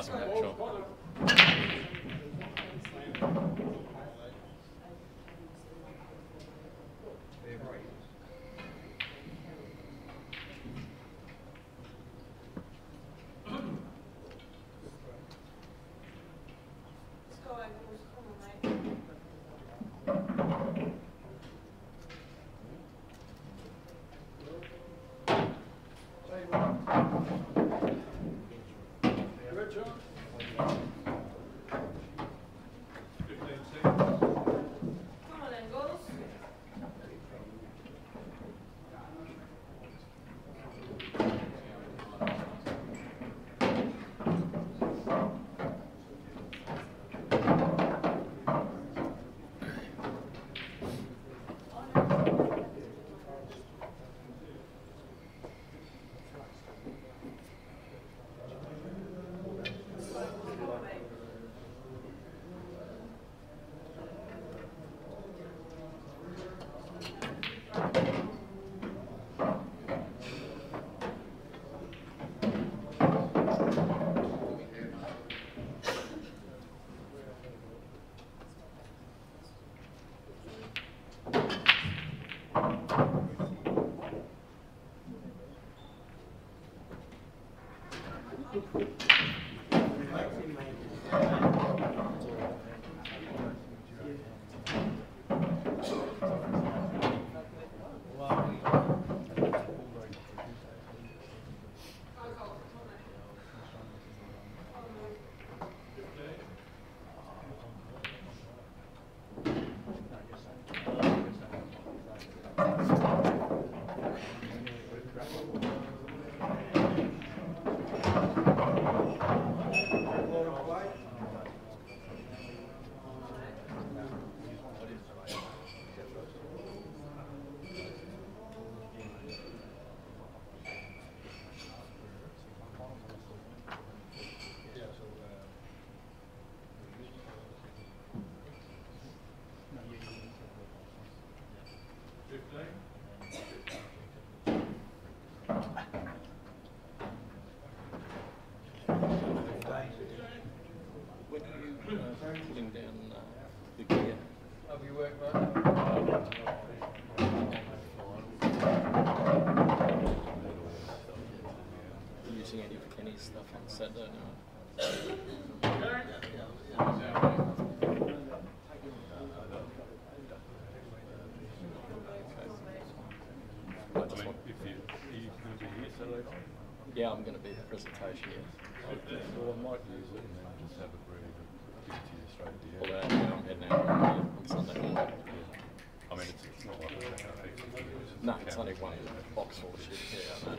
last here Saturday night? yeah, I'm going to be the presentation. Yes. Well, I might use it and then just have a breather, give it to you straight at the Although end. yeah, I'm heading out on Sunday morning. I mean, it's, it's not like a No, it's only one box of shit. Yeah,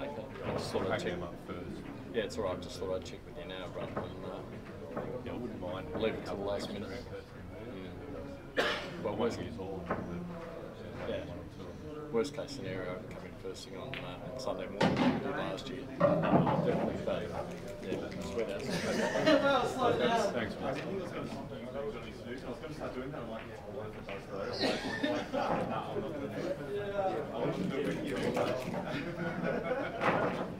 I know. I I just thought I'd check. them up first. Yeah, it's alright. I just thought I'd check with you now rather than uh, Yeah, I wouldn't mind. leave it till the last minute. Well, One worst, years old. yeah, worst case scenario, I'd come in first thing on uh, Sunday morning last year. Definitely fail. Yeah, but I swear that's the one. I was gonna start doing that and like we did last year. Definitely, but yeah, sweat out. Thanks, mate.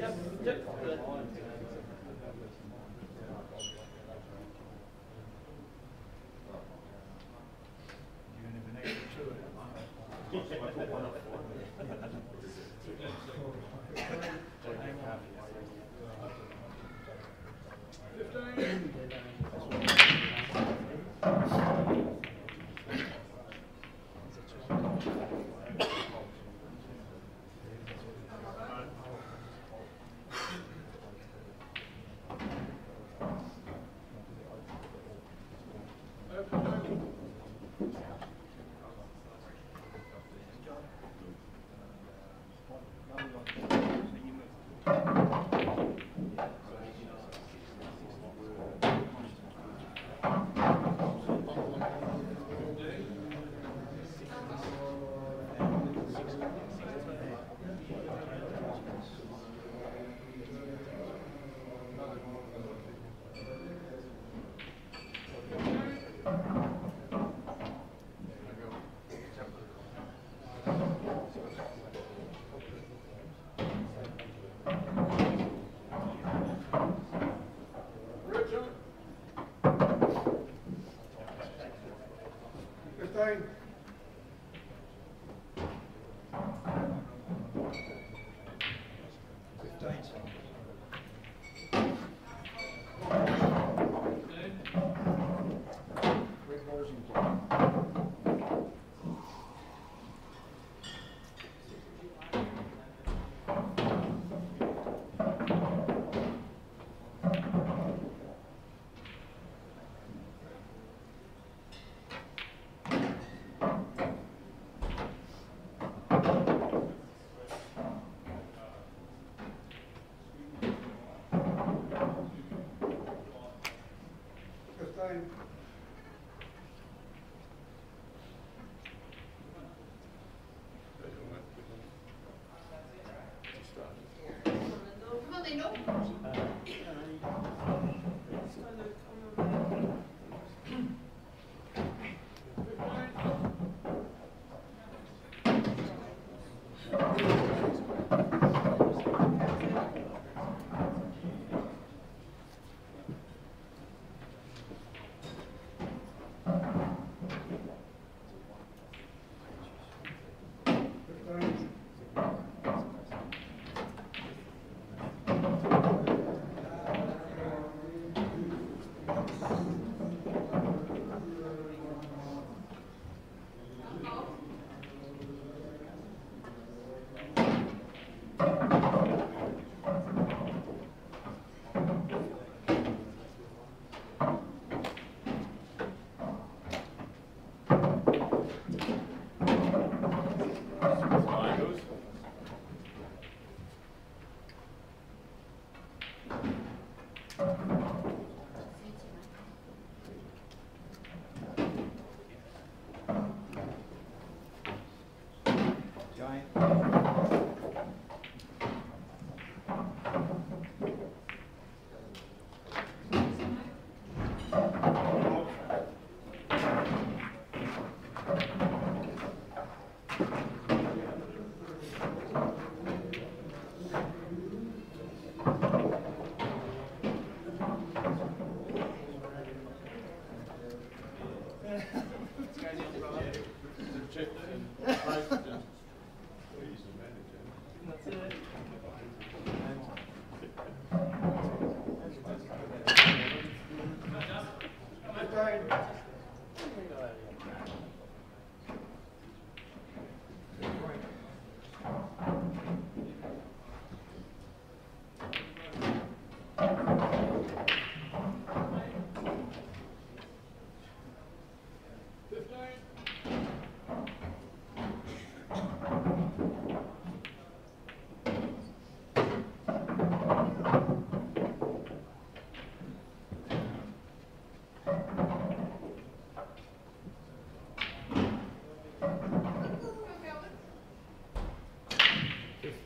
that's,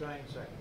Fifteen seconds.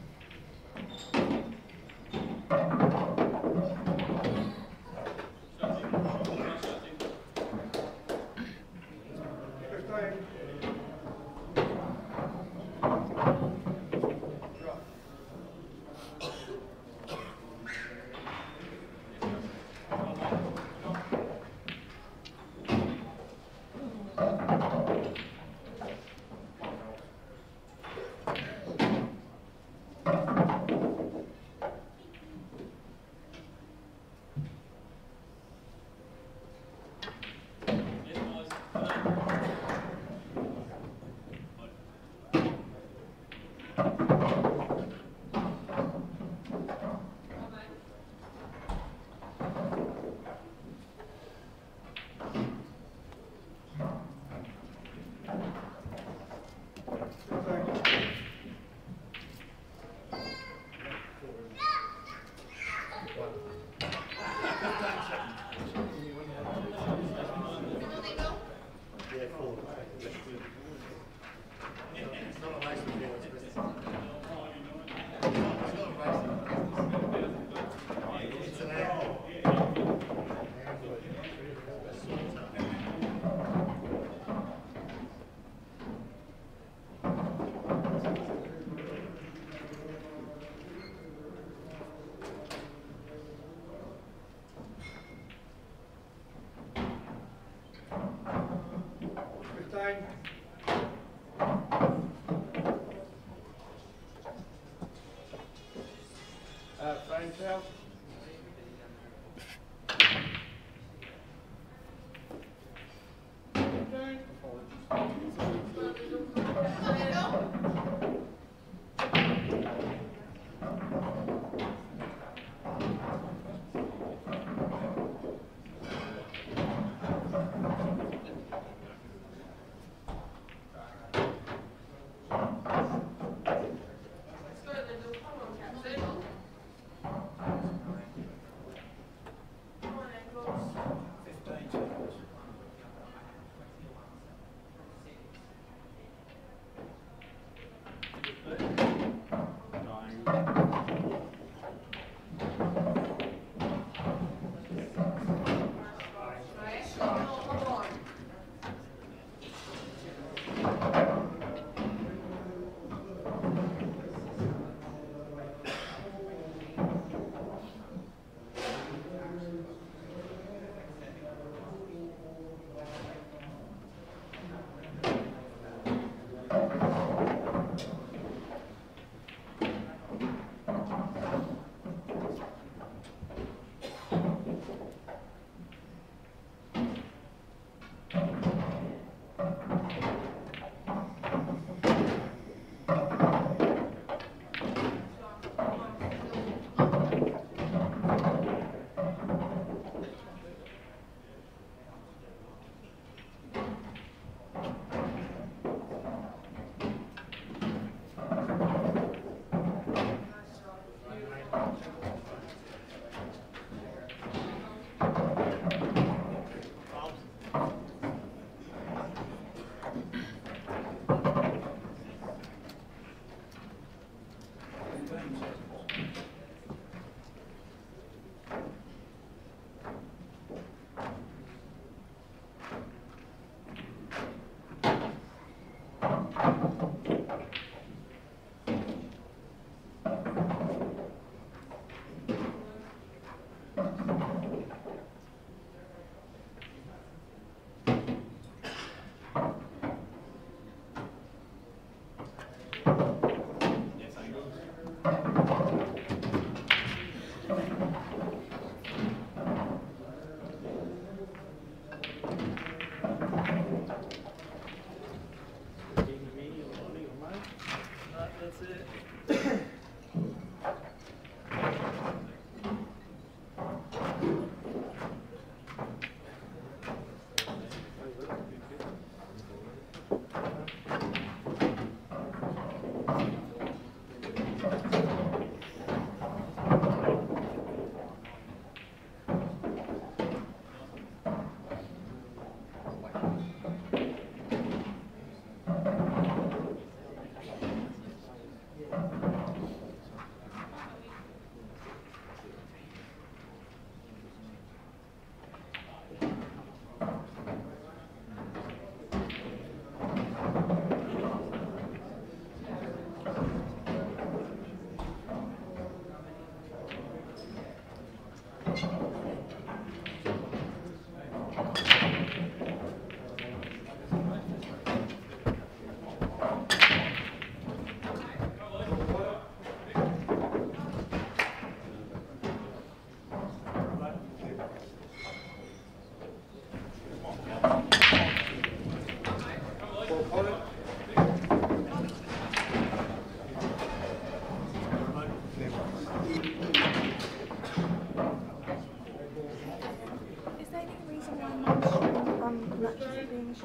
myself.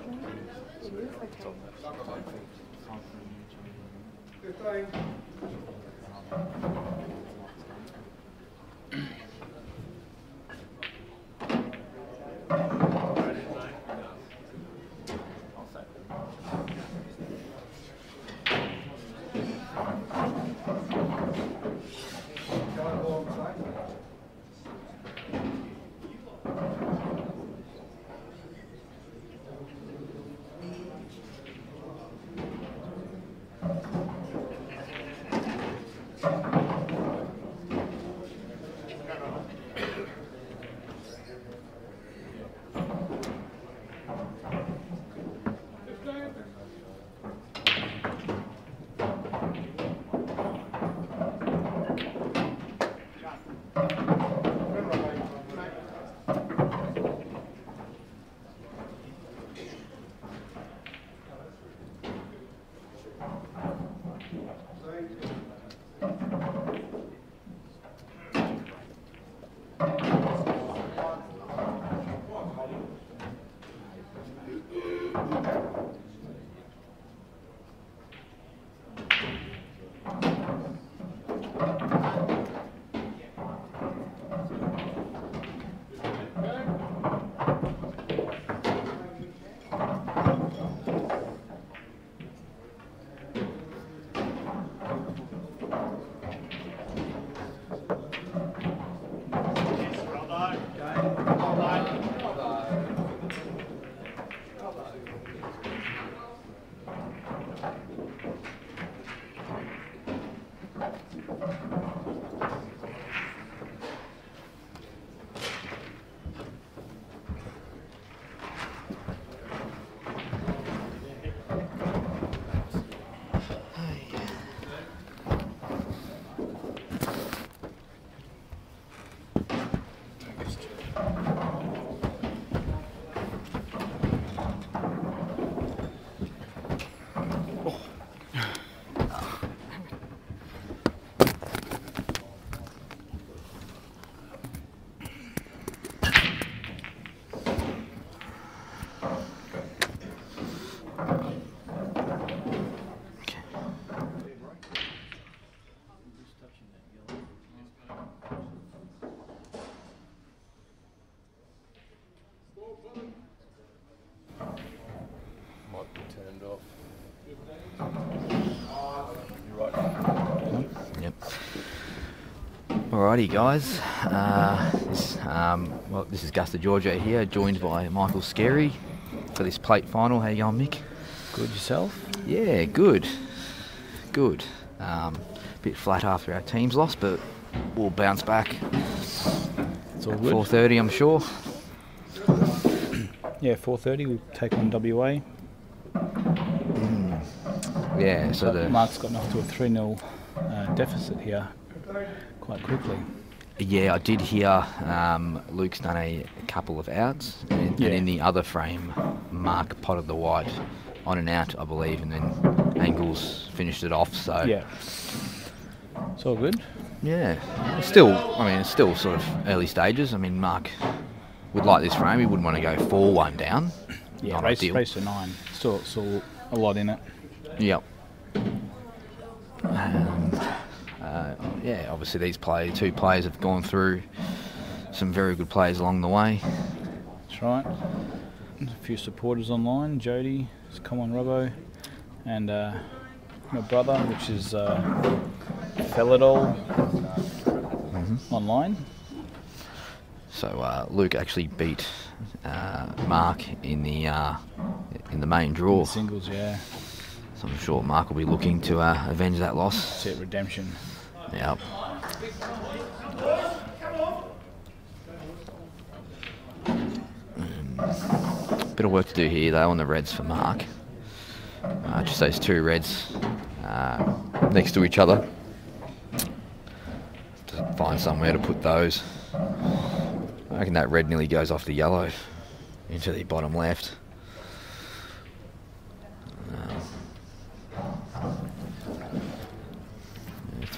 Isn't Alrighty, guys. Uh, this, um, well, this is Gusta Georgia here, joined by Michael Scary for this plate final. How you going, Mick? Good yourself? Yeah, good. Good. Um, bit flat after our team's loss, but we'll bounce back. It's all good. 4:30, I'm sure. Yeah, 4:30 we take on WA. Yeah. So the Marc's gotten off to a 3 0 uh, deficit here quite quickly. Yeah, I did hear um, Luke's done a, a couple of outs, and, Yeah. and in the other frame, Marc potted the white on an out, I believe, and then Angles finished it off. So Yeah. It's all good. yeah, it's still. I mean, it's still sort of early stages. I mean, Marc would like this frame. He wouldn't want to go four one down. Yeah, Not race, ideal. race to nine. Still, still a lot in it. Yep. Um, uh, yeah, obviously these play two players have gone through some very good plays along the way. That's right. There's a few supporters online. Jody, come on, Robbo, and uh, my brother, which is uh, Felladol, online. So uh, Luke actually beat uh, Marc in the uh, in the main draw. Singles, yeah. So I'm sure Marc will be looking to uh, avenge that loss. Set redemption. Yep. Um, bit of work to do here though on the reds for Marc. Uh, just those two reds uh, next to each other. To find somewhere to put those. I reckon that red nearly goes off the yellow into the bottom left.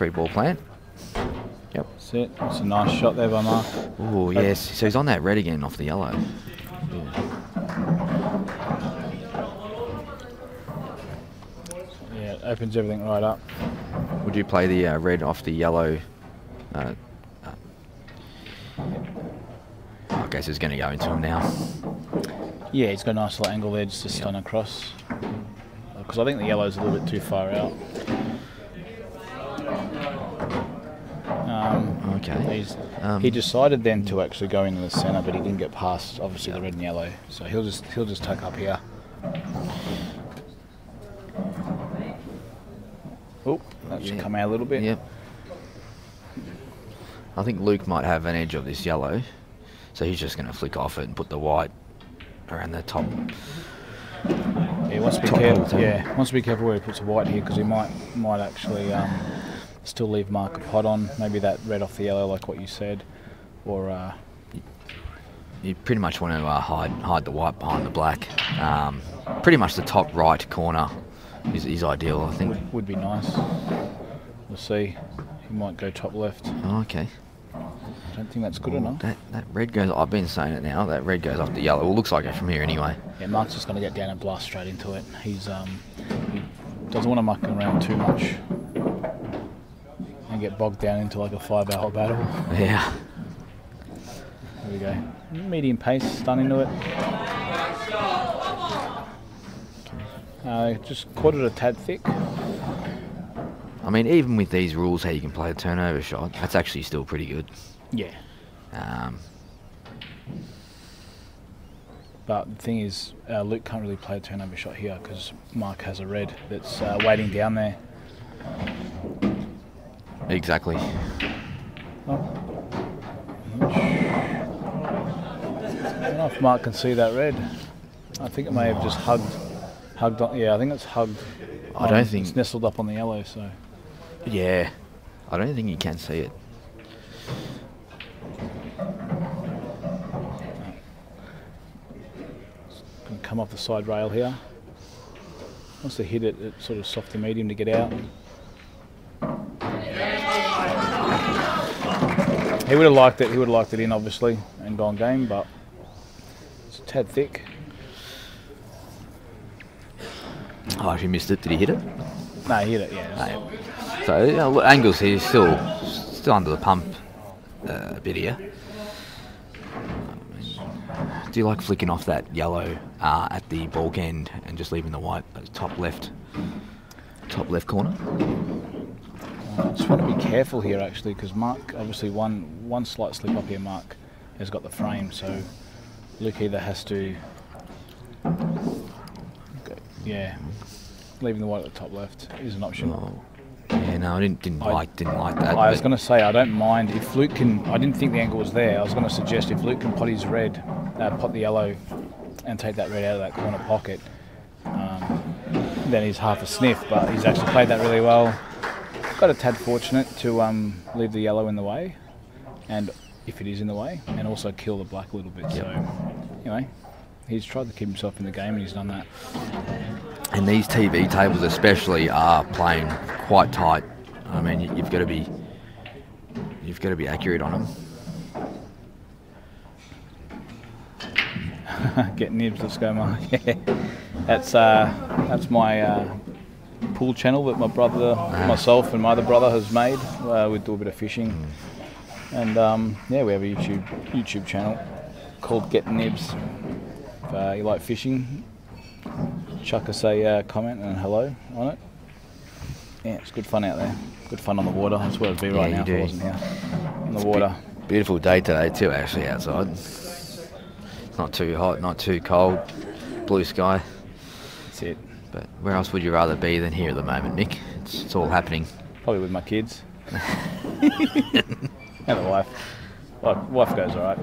Three ball plant. Yep. That's it. That's a nice shot there by Marc. Oh yes, so he's on that red again off the yellow. Yeah, it opens everything right up. Would you play the uh, red off the yellow? Uh, uh, I guess it's going to go into him now. Yeah, he's got a nice little angle there just to stun across. Because I think the yellow's a little bit too far out. Um, Okay. he's, Um, he decided then to actually go into the centre, but he didn't get past obviously the red and yellow. So he'll just he'll just tuck up here. Oh, that should Yeah. come out a little bit. Yep. I think Luke might have an edge of this yellow, so he's just going to flick off it and put the white around the top. Yeah, he wants to be careful. Yeah, wants to be careful where he puts the white here because he might might actually um, still leave Marc a pot on. Maybe that red off the yellow, like what you said, or uh, You pretty much want to uh, hide hide the white behind the black. Um, pretty much the top right corner is, is ideal, I think. would, would be nice. We'll see. He might go top left. Oh, okay. I don't think that's good enough. That that red goes. I've been saying it now. That red goes off the yellow. Well, looks like it from here anyway. Yeah, Marc's just going to get down and blast straight into it. He's um, he doesn't want to muck around too much get bogged down into like a five-hour battle. Yeah. There we go. Medium pace, stun into it. Uh, just caught it a tad thick. I mean, even with these rules, how you can play a turnover shot, that's actually still pretty good. Yeah. Um, But the thing is, uh, Luke can't really play a turnover shot here because Marc has a red that's uh, waiting down there. Exactly. Oh. I don't know if Marc can see that red. I think it may have just hugged, hugged on. Yeah, I think it's hugged. I don't on- think- it's nestled up on the yellow. So Yeah. I don't think you can see it. can come off the side rail here. Once to hit it at sort of soft to medium to get out. He would have liked it. He would have liked it in, obviously, and gone game, but it's a tad thick. Oh, if you missed it, did he hit it? No, he hit it. Yeah. No. So you know, look, angles here still still under the pump uh, a bit here. Do you like flicking off that yellow uh, at the bulk end and just leaving the white top left, top left corner? I just want to be careful here actually because Marc, obviously one one slight slip up here, Marc has got the frame, so Luke either has to, go, yeah, leaving the white at the top left is an option. Oh, yeah, no, I didn't didn't I- like didn't like that. I was going to say I don't mind if Luke can. I didn't think the angle was there. I was going to suggest if Luke can pot his red, uh, pot the yellow, and take that red out of that corner pocket, um, then he's half a sniff. But he's actually played that really well. Got a tad fortunate to um, leave the yellow in the way, and if it is in the way, and also kill the black a little bit. So, anyway, he's tried to keep himself in the game, and he's done that. And these TV tables, especially, are playing quite tight. I mean, you- you've got to be you've got to be accurate on them. Get nibs, let's go, Marc. Yeah. That's uh, that's my uh, pool channel that my brother, myself, and my other brother has made. Uh, we do a bit of fishing, and um, yeah, we have a YouTube YouTube channel called Get Nibs. If uh, you like fishing, chuck us a uh, comment and hello on it. Yeah, it's good fun out there. Good fun on the water. That's where it'd be right Yeah, now you if I do. wasn't here. On the water. Beautiful day today too, actually outside. It's not too hot, not too cold. Blue sky. That's it. But where else would you rather be than here at the moment, Mick? It's, it's all happening. Probably with my kids. and the wife. Wife, wife goes all right.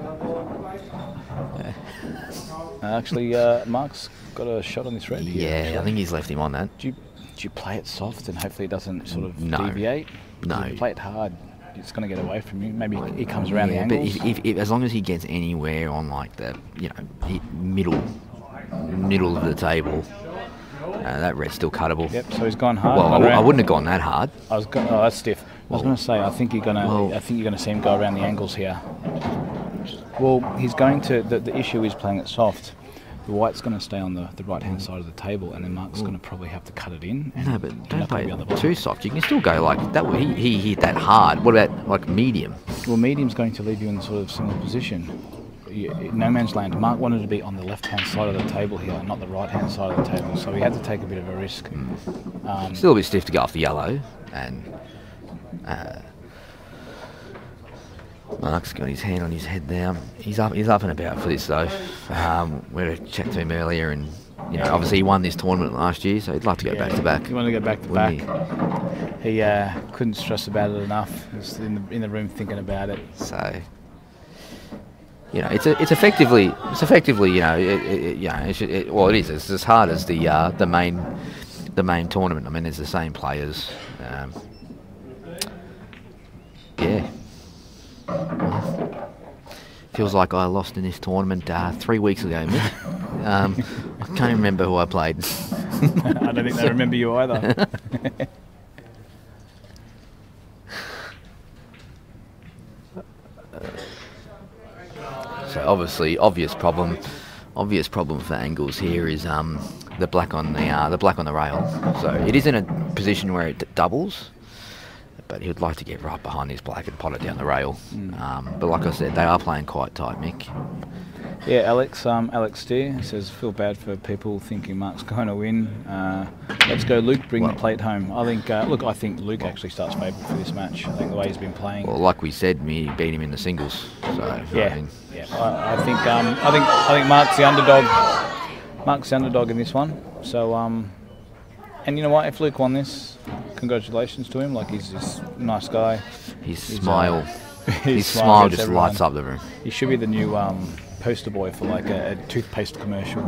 Uh, actually, uh, Marc's got a shot on this red. here, Yeah, I think he's left him on that. Do you, do you play it soft and hopefully it doesn't sort of No. deviate? No. If you play it hard, it's going to get away from you. Maybe he comes around yeah, the but angles. if, if, if, as long as he gets anywhere on like the you know middle middle of the table, uh, that red's still cuttable. Yep. So he's gone hard. Well, I, gone w- I around. wouldn't have gone that hard. I was go- oh, that's stiff. I was going to say, I think you're going to, Well- I think you're going to see him go around the angles here. Well, he's going to. The, the issue is playing it soft. The white's going to stay on the, the right hand side of the table, and then Marc's going to probably have to cut it in. and No, but don't play maybe on the it too soft. You can still go like that. He, he hit that hard. What about like medium? Well, medium's going to leave you in sort of similar position. No man's land. Marc wanted to be on the left hand side of the table here, not the right hand side of the table, so he had to take a bit of a risk. Um, Still a bit stiff to go off the yellow, and uh, Marc's got his hand on his head now. He's up. He's up and about for this though. Um, we had a chat to him earlier, and you know, obviously he won this tournament last year, so he'd like to go back to back. You want to go back to back. Wouldn't He uh, couldn't stress about it enough. He was in the, in the room thinking about it. So, you know, it's a, it's effectively it's effectively you know it, it, you know it's, it, well it is it's as hard as the uh, the main the main tournament. I mean, it's the same players. Um, yeah. Feels like I lost in this tournament uh, three weeks ago, Mick. Um, I can't remember who I played. I don't think they remember you either. So obviously, obvious problem, obvious problem for Angles here is um, the black on the uh, the black on the rail. So it is in a position where it doubles, but he would like to get right behind his black and pot it down the rail. Um, but like I said, they are playing quite tight, Mick. Yeah, Alex. Um, Alex Steer says feel bad for people thinking Marc's going to win. Uh, let's go, Luke. Bring Well- the plate home. I think. Uh, look, I think Luke actually starts favourite for this match. I think the way he's been playing. Well, like we said, me beat him in the singles. So I Yeah, mean, yeah. I, I think um, I think I think Marc's the underdog. Marc's the underdog in this one. So um, and you know what? If Luke won this, congratulations to him. Like he's this nice guy. his He's, uh, smile, his his smile gets just everyone. lights up the room. He should be the new um, poster boy for like a, a toothpaste commercial.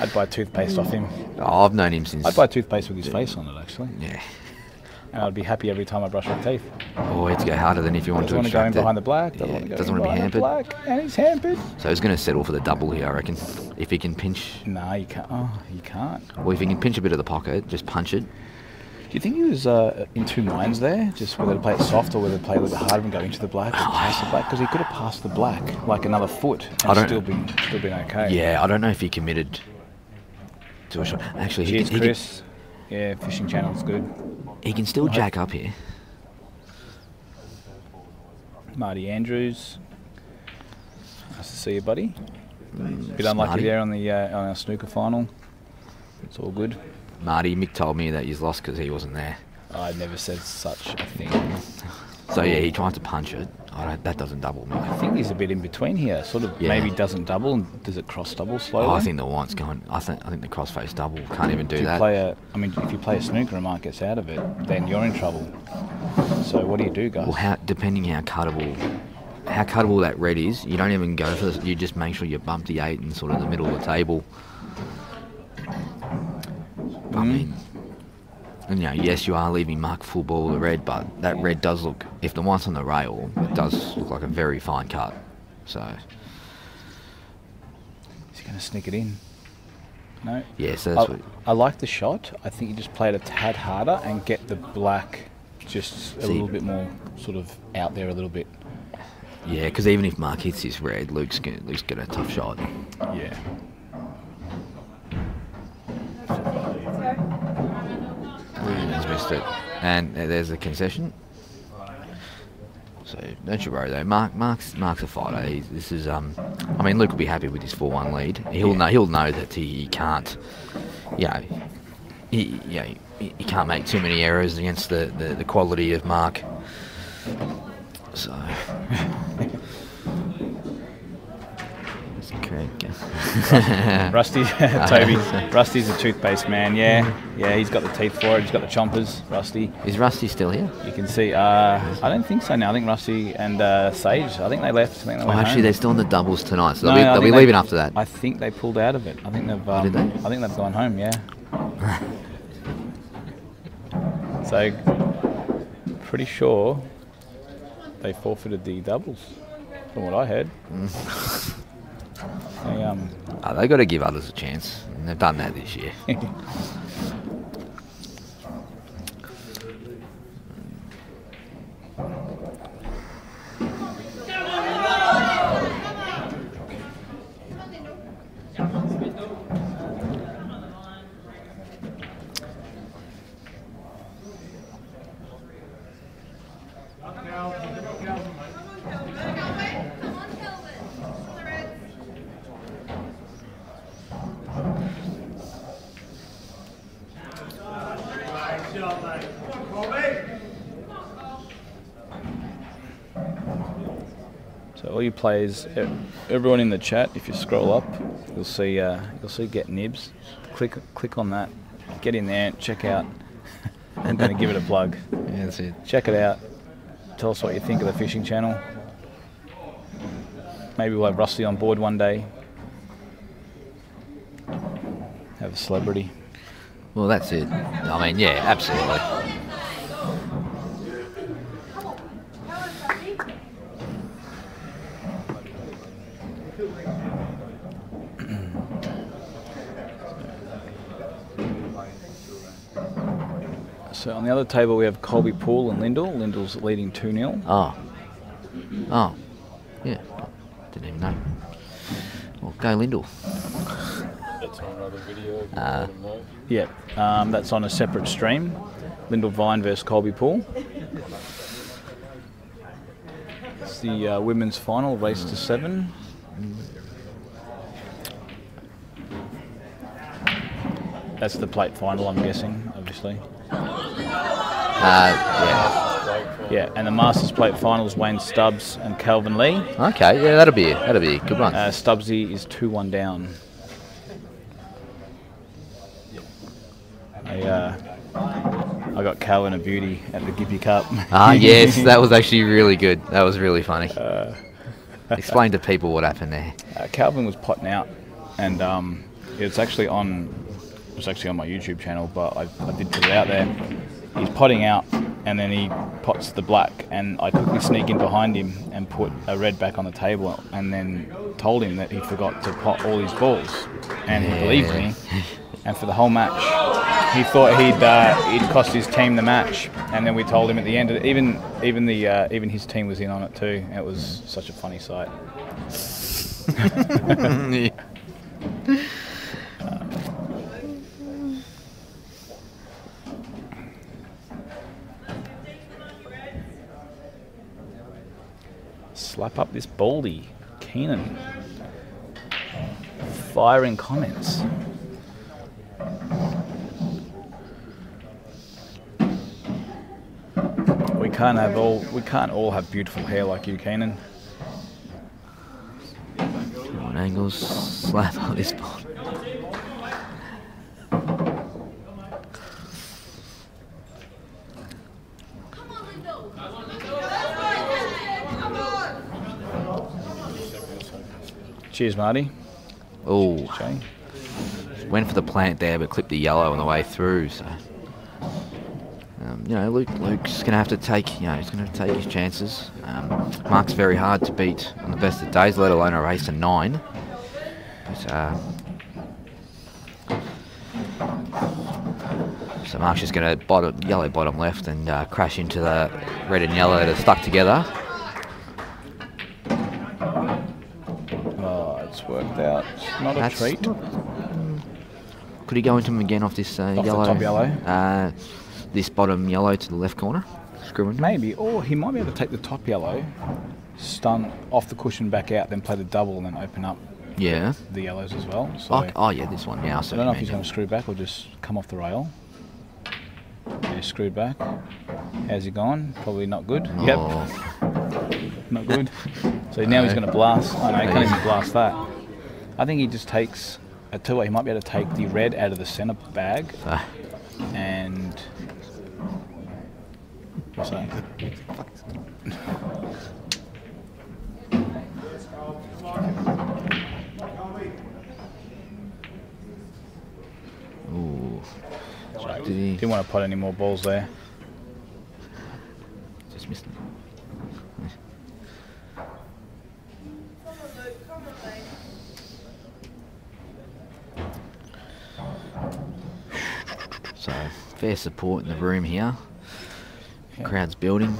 I'd buy toothpaste off him. Oh, I've known him since. I'd buy toothpaste with his face on it actually, yeah. and I'd be happy every time I brush my teeth. Oh, it's go harder than if you want Doesn't to want to go in it. behind the black. Doesn't Yeah, want to go doesn't in want to be hampered. black, and he's hampered. So he's going to settle for the double here, I reckon. If he can pinch, No, you can't. Oh, you can't. or if he can pinch a bit of the pocket, just punch it. Do you think he was uh, in two minds there, just whether to play it soft or whether to play a little bit harder and go into the black, or pass the black? Because he could have passed the black like another foot I and don't- still been still been okay. Yeah, I don't know if he committed to a shot. Actually, he Cheers, can, he, can, Yeah, fishing channel's good. he can still jack up here. Marty Andrews. Nice to see you, buddy. Bit Smarty. unlucky there on the uh, on our snooker final. It's all good. Marty, Mick told me that he's lost because he wasn't there. I never said such a thing. So yeah, he tried to punch it. I don't, that doesn't double me. I think he's a bit in between here. Sort of Yeah. maybe doesn't double. and Does it cross double slowly? Oh, I think the white's going. I think I think the crossface double can't even do if you that. play a, I mean, if you play a snooker and Marc gets out of it, then you're in trouble. So what do you do, guys? Well, how depending how cuttable, how cuttable that red is, you don't even go for this. You just make sure you bump the eight in sort of the middle of the table. I mean, and, you know, yes, you are leaving Marc full ball the red, but that red does look. If the white's on the rail, it does look like a very fine cut. So Is he gonna sneak it in. No. Yeah, so I, what. I like the shot. I think you just play it a tad harder and get the black just a See- little bit more sort of out there a little bit. Yeah, because even if Marc hits his red, Luke's gonna, Luke's got a tough shot. Yeah. He's missed it. And uh, there's the concession. So don't you worry though. Marc, Marc's, Marc's a fighter. He, this is um. I mean, Luke will be happy with his four-one lead. He'll know. He'll know that he, he can't. You know, he, you know, he, he can't make too many errors against the, the, the quality of Marc. So. That's correct. Rusty, Toby, Rusty's a toothpaste man. Yeah, yeah, he's got the teeth for it. He's got the chompers. Rusty. Is Rusty still here? You can see. Uh, I don't think so now. I think Rusty and uh, Sage. I think they left. I think they Oh, actually, home. they're still in the doubles tonight, so No, they'll be, they'll be leaving after that. I think they pulled out of it. I think they've. Oh, Um, did they? I think they've gone home. Yeah. so, pretty sure they forfeited the doubles, from what I heard. They, um, Oh, they've got to give others a chance, and they've done that this year. So all you players, e- everyone in the chat, if you scroll up, you'll see uh, you'll see get nibs. Click click on that, get in there, check out, and then give it a plug. Yeah, that's it. Check it out. Tell us what you think of the fishing channel. Maybe we'll have Rusty on board one day. Have a celebrity. Well, that's it. I mean, yeah, absolutely. So on the other table we have Colby Poole and Lindell. Lindell's leading 2 0. Oh. Oh. Yeah. Didn't even know. Well, go Lindell. That's on another video. Uh, want to know. Yeah, um, that's on a separate stream. Lindell Vine versus Colby Poole. It's the uh, women's final, race to seven. That's the plate final, I'm guessing, obviously. Uh, Yeah, and the Masters plate finals, Wayne Stubbs and Calvin Lee. Okay, yeah, that'll be. That'll be a good one. Uh, Stubbsy is 2 1 down. I, uh, I got Calvin a beauty at the Gippy Cup. Ah, yes, that was actually really good. That was really funny. Uh, Explain to people what happened there. Uh, Calvin was potting out, and um, it's actually on. It was actually on my YouTube channel, but I, I did put it out there. He's potting out, and then he pots the black, and I quickly sneak in behind him and put a red back on the table, and then told him that he forgot to pot all his balls, and he believed me. And for the whole match, he thought he'd uh, he'd cost his team the match, and then we told him at the end. Of, even even the uh, even his team was in on it too. It was such a funny sight. Slap up this baldy, Keenan. Firing comments. We can't have all. We can't all have beautiful hair like you, Keenan. On angles, slap this ball. Cheers, Marty. Oh, went for the plant there, but clipped the yellow on the way through. So, um, you know, Luke, Luke's gonna have to take, you know, he's gonna have to take his chances. Um, Mark's very hard to beat on the best of days, let alone a race to nine. But, uh, so Mark's just going to bottom, yellow bottom left and uh, crash into the red and yellow that are stuck together. Not a That's treat. Could he go into him again off this uh, Off the yellow? top yellow? Uh, this bottom yellow to the left corner. Screw him. Maybe, or he might be able to take the top yellow, stun off the cushion back out, then play the double and then open up Yeah. the yellows as well. So Oh, oh yeah, this one. Yeah, I I don't know if he's going to screw back or just come off the rail. Yeah, screwed back. How's he gone? Probably not good. Oh. Yep, not good. So now he's going to blast. Oh no, he can't even blast that. I think he just takes. a two. he might be able to take the red out of the center bag Ah, and. What's that? ooh. Did he- Didn't want to put any more balls there. Just missed. So, fair support in the room here. Yeah. Crowd's building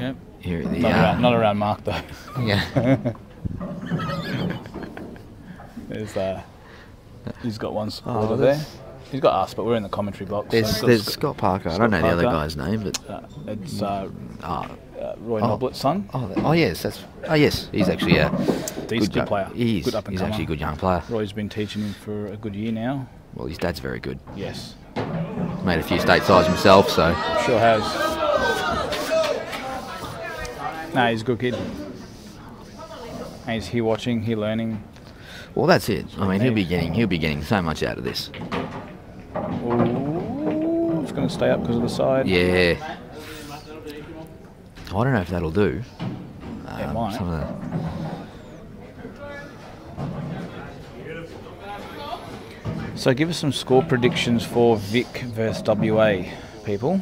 Yep. here at the. Not, uh, around, not around Mark though. yeah. There's uh, he's got one supporter Oh, there. He's got us, but we're in the commentary box. so There's, he's got there's Sc- Scott Parker. I don't know the other guy's name, but Uh, it's uh, uh, uh, Roy Oh. Noblet's son. oh, oh yes, that's oh yes, he's actually a Decent young- player. He is. Good up and he's actually a good young player. Roy's been teaching him for a good year now. Well, his dad's very good. Yes, Made a few state sides himself, so sure has. No, he's a good kid. And he's here watching, here learning. well, that's it. I mean, he'll be getting he'll be getting so much out of this. Ooh, it's going to stay up because of the side. Yeah. I don't know if that'll do. It Um, might. So give us some score predictions for Vic versus WA, people.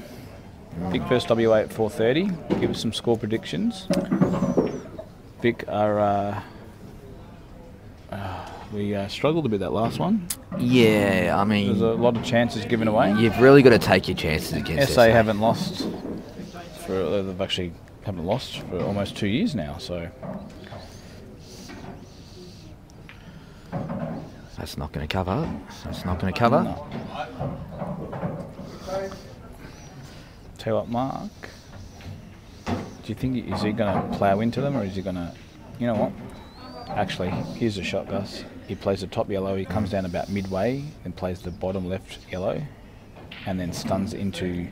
Vic versus WA at 4:30. Give us some score predictions. Vic are. Uh, uh, we uh, struggled a bit that last one. yeah, I mean... There's a lot of chances given away. you've really got to take your chances against SA haven't lost for. uh, They've actually haven't lost for almost two years now. So That's not going to cover. That's not going to cover. No. Tell you what, Mark. Do you think is he going to plough into them, or is he going to? You know what? Actually, here's a shot, Gus. He plays the top yellow. He comes down about midway, then plays the bottom left yellow, and then stuns into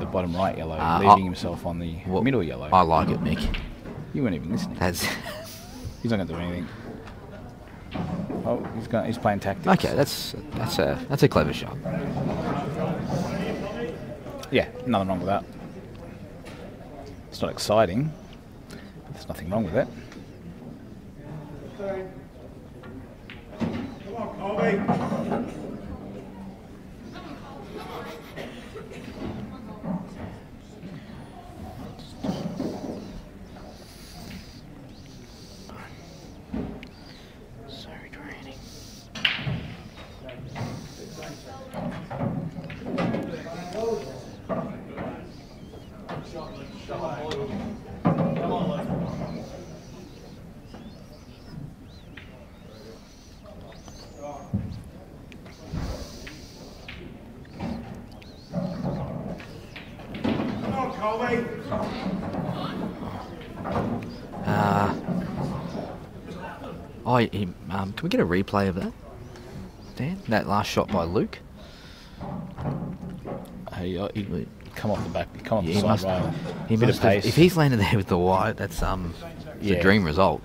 the bottom right yellow, Uh, leaving I- himself on the Well, middle yellow. I like it, Mick. you weren't even listening. That's He's not going to do anything. Oh, he's going. He's playing tactics. okay. That's that's a that's a clever shot. Yeah, nothing wrong with that. It's not exciting, but there's nothing wrong with it. Sorry, draining. Uh, oh, he, um, can we get a replay of that? Dan, that last shot by Luke. Hey, uh, he come off the back, come off Yeah, the he side must, rail. he Bit must of have, pace. if he's landed there with the white, that's um, Yeah. a dream result.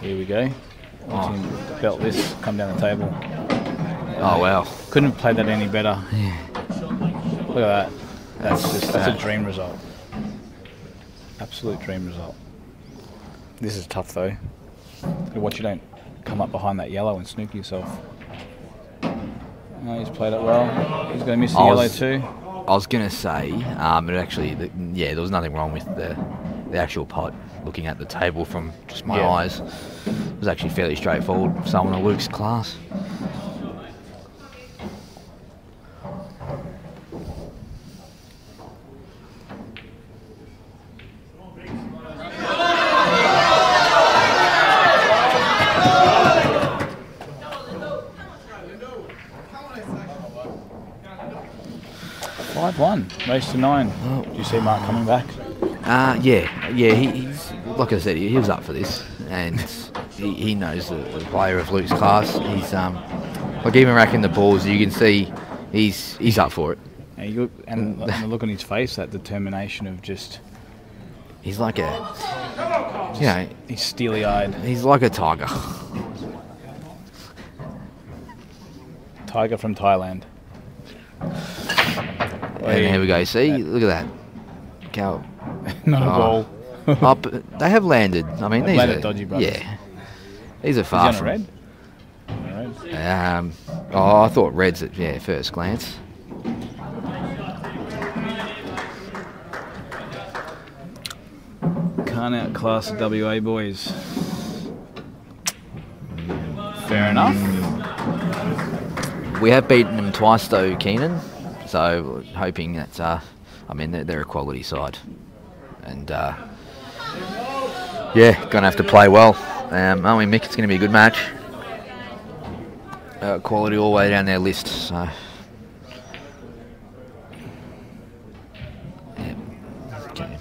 Here we go. Him belt this, come down the table. Oh wow, Couldn't have played that any better. Look at that. That's just that's a dream result. Absolute dream result. This is tough though. Watch you don't come up behind that yellow and snook yourself. Oh, he's played it well. He's going to miss the I yellow was- too. I was gonna say, um, it actually, yeah, there was nothing wrong with the the actual pot. Looking at the table from just my Yeah. eyes, it was actually fairly straightforward. Someone of Luke's class. Five one, race to nine. Do you see Mark coming back? Uh, yeah, yeah. He, like I said, he, he was up for this, and he, he knows the, the player of Luke's class. He's um, like even racking the balls, you can see he's he's up for it. And, you look, and, and the look on his face, that determination of just He's like a, you know, he's steely eyed. he's like a tiger. Tiger from Thailand. And here we go. See, look at that. Cow. Not a Oh. ball. Oh, but they have landed. I mean, They've these landed are dodgy brothers. Yeah, these are far from. red. Um, oh, I thought reds at yeah first glance. Can't outclass the WA boys. Fair enough. We have beaten them twice though, Keenan. So hoping that uh, I mean they're, they're a quality side, and uh, yeah, gonna have to play well. Um, I mean, Mick, it's gonna be a good match. Uh, quality all the way down their list. So. Yeah. Okay.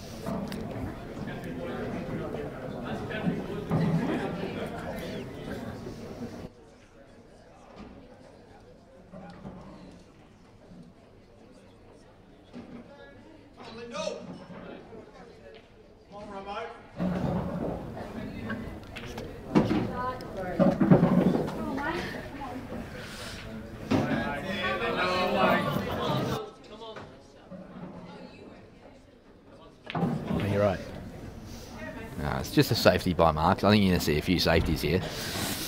Oh, you're right. No, it's just a safety by Mark. I think you're going to see a few safeties here.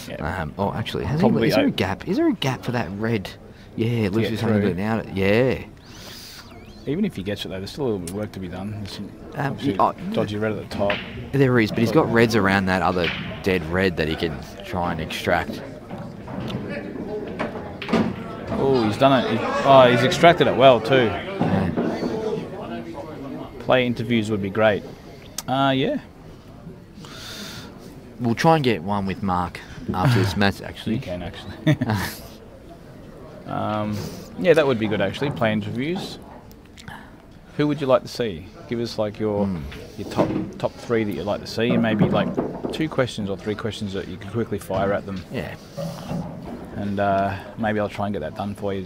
Yeah. Um, oh, actually, has Probably he, is there a gap? Is there a gap for that red? Yeah, Lucius through. Huntington out. Yeah. Even if he gets it though, there's still a little bit of work to be done. Um, oh, dodgy red at the top. There is, but he's got reds around that other dead red that he can try and extract. Oh, he's done it. He- oh, he's extracted it well too. Yeah. Play interviews would be great. Uh, yeah. We'll try and get one with Mark after this match, actually. You actually. can actually. um, yeah, that would be good actually. Play interviews. Who would you like to see? Give us like your Hmm. your top top three that you'd like to see, and maybe like two questions or three questions that you could quickly fire at them, Yeah. and uh, maybe I'll try and get that done for you.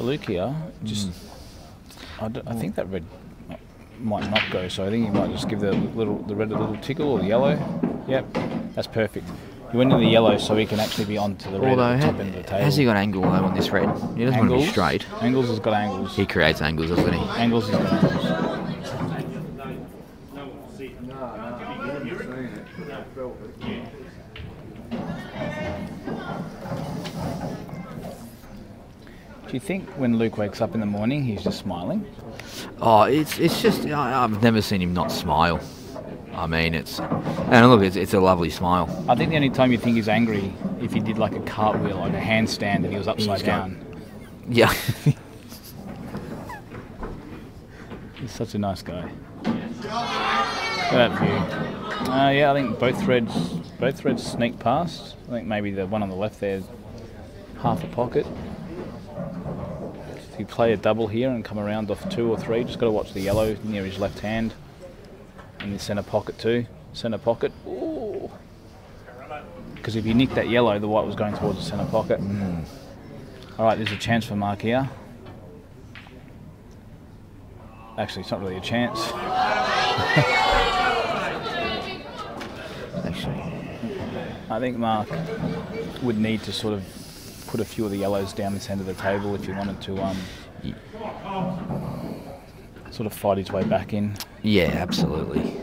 So just Hmm. I, d- I think that red might not go, so I think you might just give the little the red a little tickle or the yellow. Yep, that's perfect. You went into the yellow so he can actually be onto the red Although, the ha- end of the table. has he got angle though on this red? He doesn't want to be straight. Angles has got angles. He creates angles, doesn't he? Angles has got angles. Do you think when Luke wakes up in the morning he's just smiling? Oh, it's it's just I, I've never seen him not smile. I mean, it's and look, it's, it's a lovely smile. I think the only time you think he's angry if he did like a cartwheel, like a handstand, and he was upside He's down. Yeah. He's such a nice guy. Look at that view. Uh, yeah, I think both threads, both threads sneak past. I think maybe the one on the left there, half a pocket. You play a double here and come around off two or three, just got to watch the yellow near his left hand, In the centre pocket too. Centre pocket. Ooh. Because if you nick that yellow, the white was going towards the centre pocket. Hmm. All right, there's a chance for Mark here. Actually, it's not really a chance. Actually, I think Mark would need to sort of put a few of the yellows down this end of the table if you wanted to um, sort of fight his way back in. Yeah, absolutely.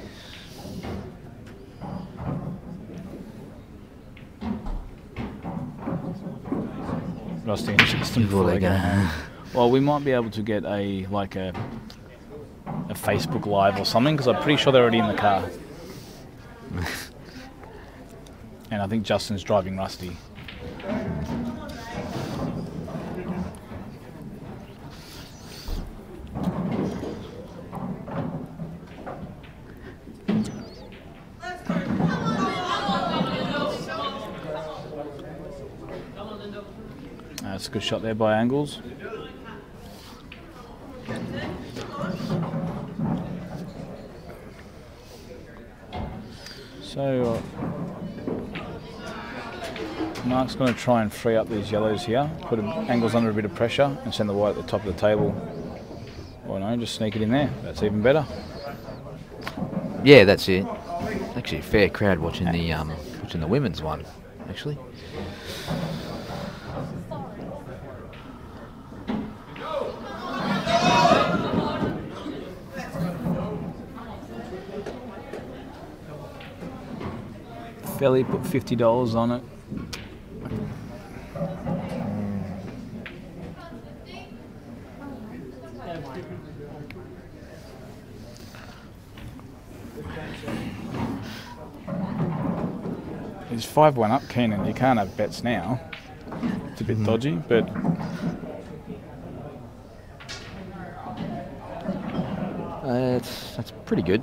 Rusty and they Well, we might be able to get a like a a Facebook Live or something because I'm pretty sure they're already in the car. and I think Justin's driving Rusty. That's a good shot there by Angles. So uh, Mark's going to try and free up these yellows here, put Angles under a bit of pressure and send the white at the top of the table. Or no, just sneak it in there. That's even better. Yeah, that's it. Actually, fair crowd watching the um, watching the women's one. Actually, Felly put fifty dollars on it. He's five one up, Keenan. You can't have bets now. It's a bit dodgy, but uh, that's that's pretty good.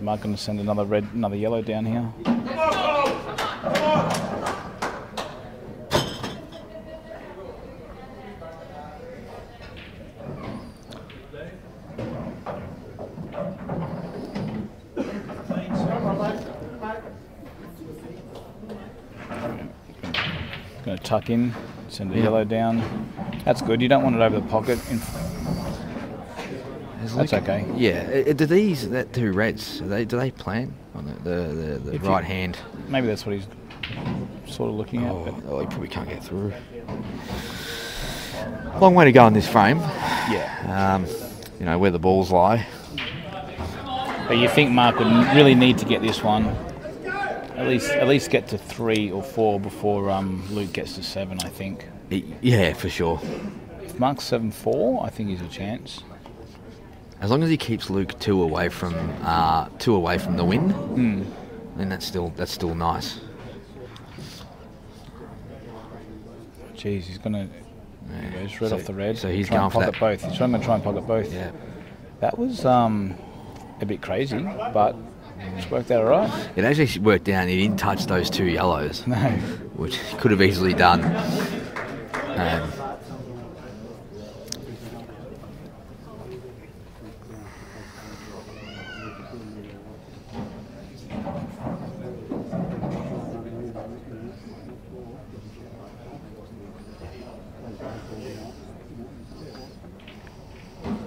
Mark going to send another red, another yellow down here. Going to tuck in, send the Yeah. yellow down. That's good. You don't want it over the pocket. In, Is That's Luke- okay. Yeah. uh, Do these that two reds? Are they do they plan on the the, the, the If you- right hand? maybe that's what he's sort of looking at. Oh, But oh, he probably can't get through. Long way to go in this frame. yeah. Um, you know where the balls lie. But you think Mark would really need to get this one, at least at least get to three or four before um, Luke gets to seven. I think. Yeah, for sure. If Mark's seven four, I think he's a chance. As long as he keeps Luke two away from uh, two away from the win, Hmm. then that's still that's still nice. Jeez, he's gonna. There he goes, red So- off the red. so he's Try and going for pocket that- both. He's trying to try and pocket both. Yeah. That was um, a bit crazy, but it's worked out alright. It actually worked out. He didn't touch those two yellows, No. which he could have easily done. Um,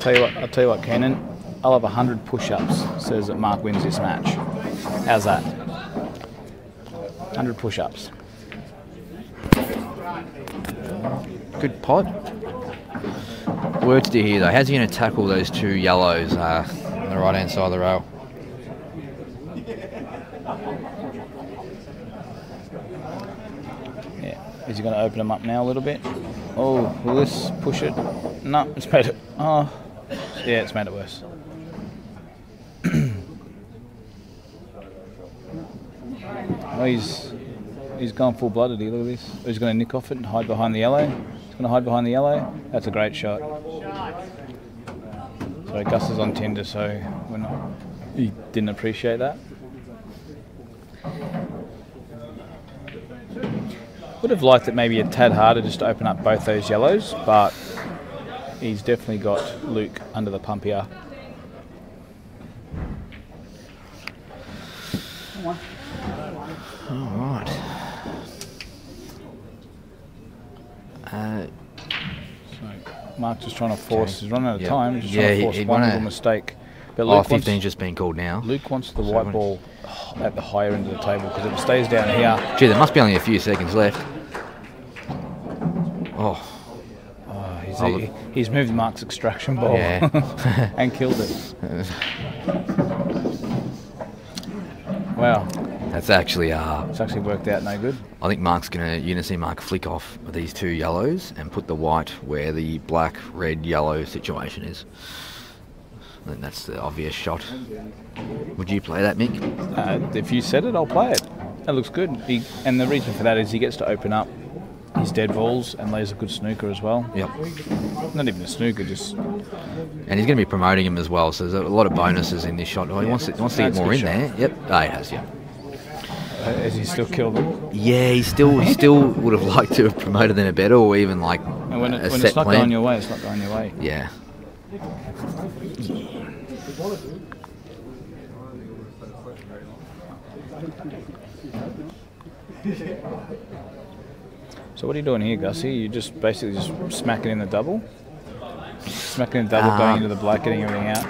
Tell you what, I'll tell you what, Keenan. I'll have hundred push-ups. Says that Mark wins this match. How's that? Hundred push-ups. good pod. Words to hear though. How's he going to tackle those two yellows uh, on the right hand side of the rail? Yeah. Is he going to open them up now a little bit? Oh, will this push it? No, it's better. Oh, yeah, it's made it worse. oh, he's he's gone full blooded. Look at this. He's going to nick off it and hide behind the yellow. He's going to hide behind the yellow. That's a great shot. So Gus is on Tinder, so we're not. He didn't appreciate that. Would have liked it maybe a tad harder just to open up both those yellows, but he's definitely got Luke under the pump here. All right. Uh, Mark just trying to force. Okay. He's running out of Yep. time. He's just Yeah, trying to he- force he'd one little mistake. But Oh, 15 wants, just been called now. Luke wants the So white ball at the higher end of the table because if it stays down here, Gee, there must be only a few seconds left. Oh, he, he's moved Mark's extraction ball Yeah. and killed it. Wow, that's actually uh, it's actually worked out no good. I think Mark's gonna you're gonna see Mark flick off these two yellows and put the white where the black, red, yellow situation is. I think that's the obvious shot. Would you play that, Mick? Uh, if you said it, I'll play it. That looks good. He, and the reason for that is he gets to open up his dead balls and lays a good snooker as well. Yep. Not even a snooker, just And he's going to be promoting him as well, so there's a lot of bonuses in this shot. Oh, he wants to, wants to get That's a more in shot. there. Yep. Oh, he has, yeah. uh, as he still killed them. Yeah, he still he still would have liked to have promoted them a better or even like And when, a when set it's not plan. going your way, it's not going your way. Yeah. So what are you doing here, Gussie? You're just basically just smacking in the double? Smacking in the double, Um, going into the black, getting everything out.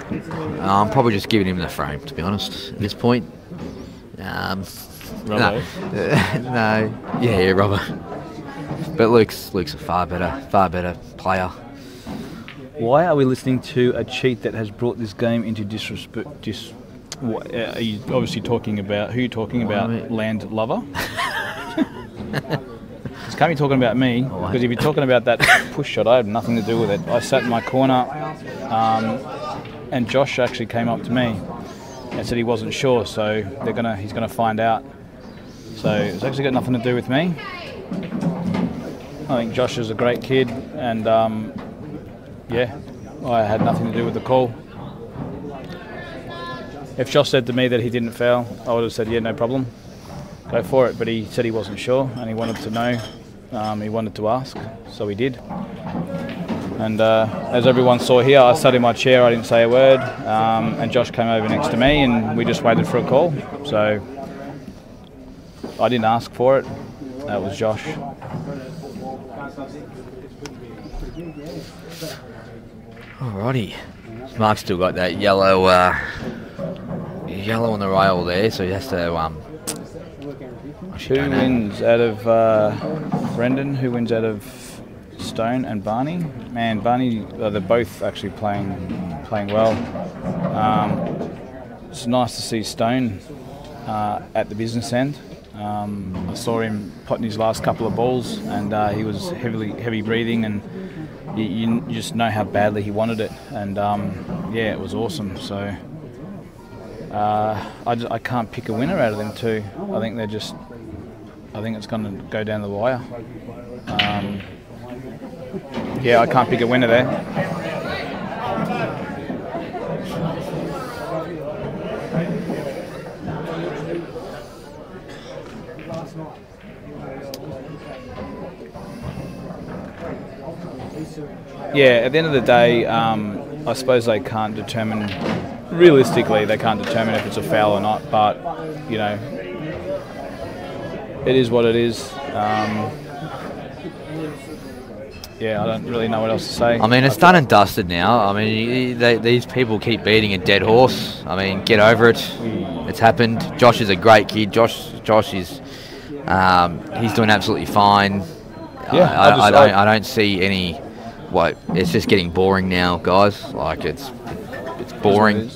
I'm probably just giving him the frame, to be honest, at this point. Um, no, no, yeah, yeah, Robert. But Luke's Luke's a far better, far better player. Why are we listening to a cheat that has brought this game into disrespect? Dis, wha- uh, are you obviously talking about who are you talking about? Land lover. Just can't be talking about me because if you're talking about that push shot, I had nothing to do with it. I sat in my corner, um, and Josh actually came up to me and said he wasn't sure, so they're gonna he's gonna find out. So it's actually got nothing to do with me. I think Josh is a great kid, and um, yeah, I had nothing to do with the call. If Josh said to me that he didn't foul, I would have said, yeah, no problem, go for it. But he said he wasn't sure and he wanted to know. Um, he wanted to ask, so he did. And uh, as everyone saw here, I sat in my chair, I didn't say a word, um, and Josh came over next to me, and we just waited for a call. So I didn't ask for it. That was Josh. Alrighty. Mark's still got that yellow, uh, yellow on the rail there, so he has to. Um, Who wins out of uh, Brendan? Who wins out of Stone and Barney? Man, Barney, uh, they're both actually playing playing well. Um, it's nice to see Stone uh, at the business end. Um, I saw him potting his last couple of balls, and uh, he was heavily heavy breathing, and you, you just know how badly he wanted it, and um, yeah, it was awesome. So. Uh, I, ju- I can't pick a winner out of them two. I think they're just. I think it's going to go down the wire. Um, yeah, I can't pick a winner there. Yeah, at the end of the day, um, I suppose they can't determine. Realistically, they can't determine if it's a foul or not. But you know, it is what it is. Um, yeah, I don't really know what else to say. I mean, it's done and dusted now. I mean, they, these people keep beating a dead horse. I mean, get over it. It's happened. Josh is a great kid. Josh, Josh is, um, he's doing absolutely fine. Yeah, I, I I, just- I don't, I- I don't see any. What? It's just getting boring now, guys. Like it's, it's boring.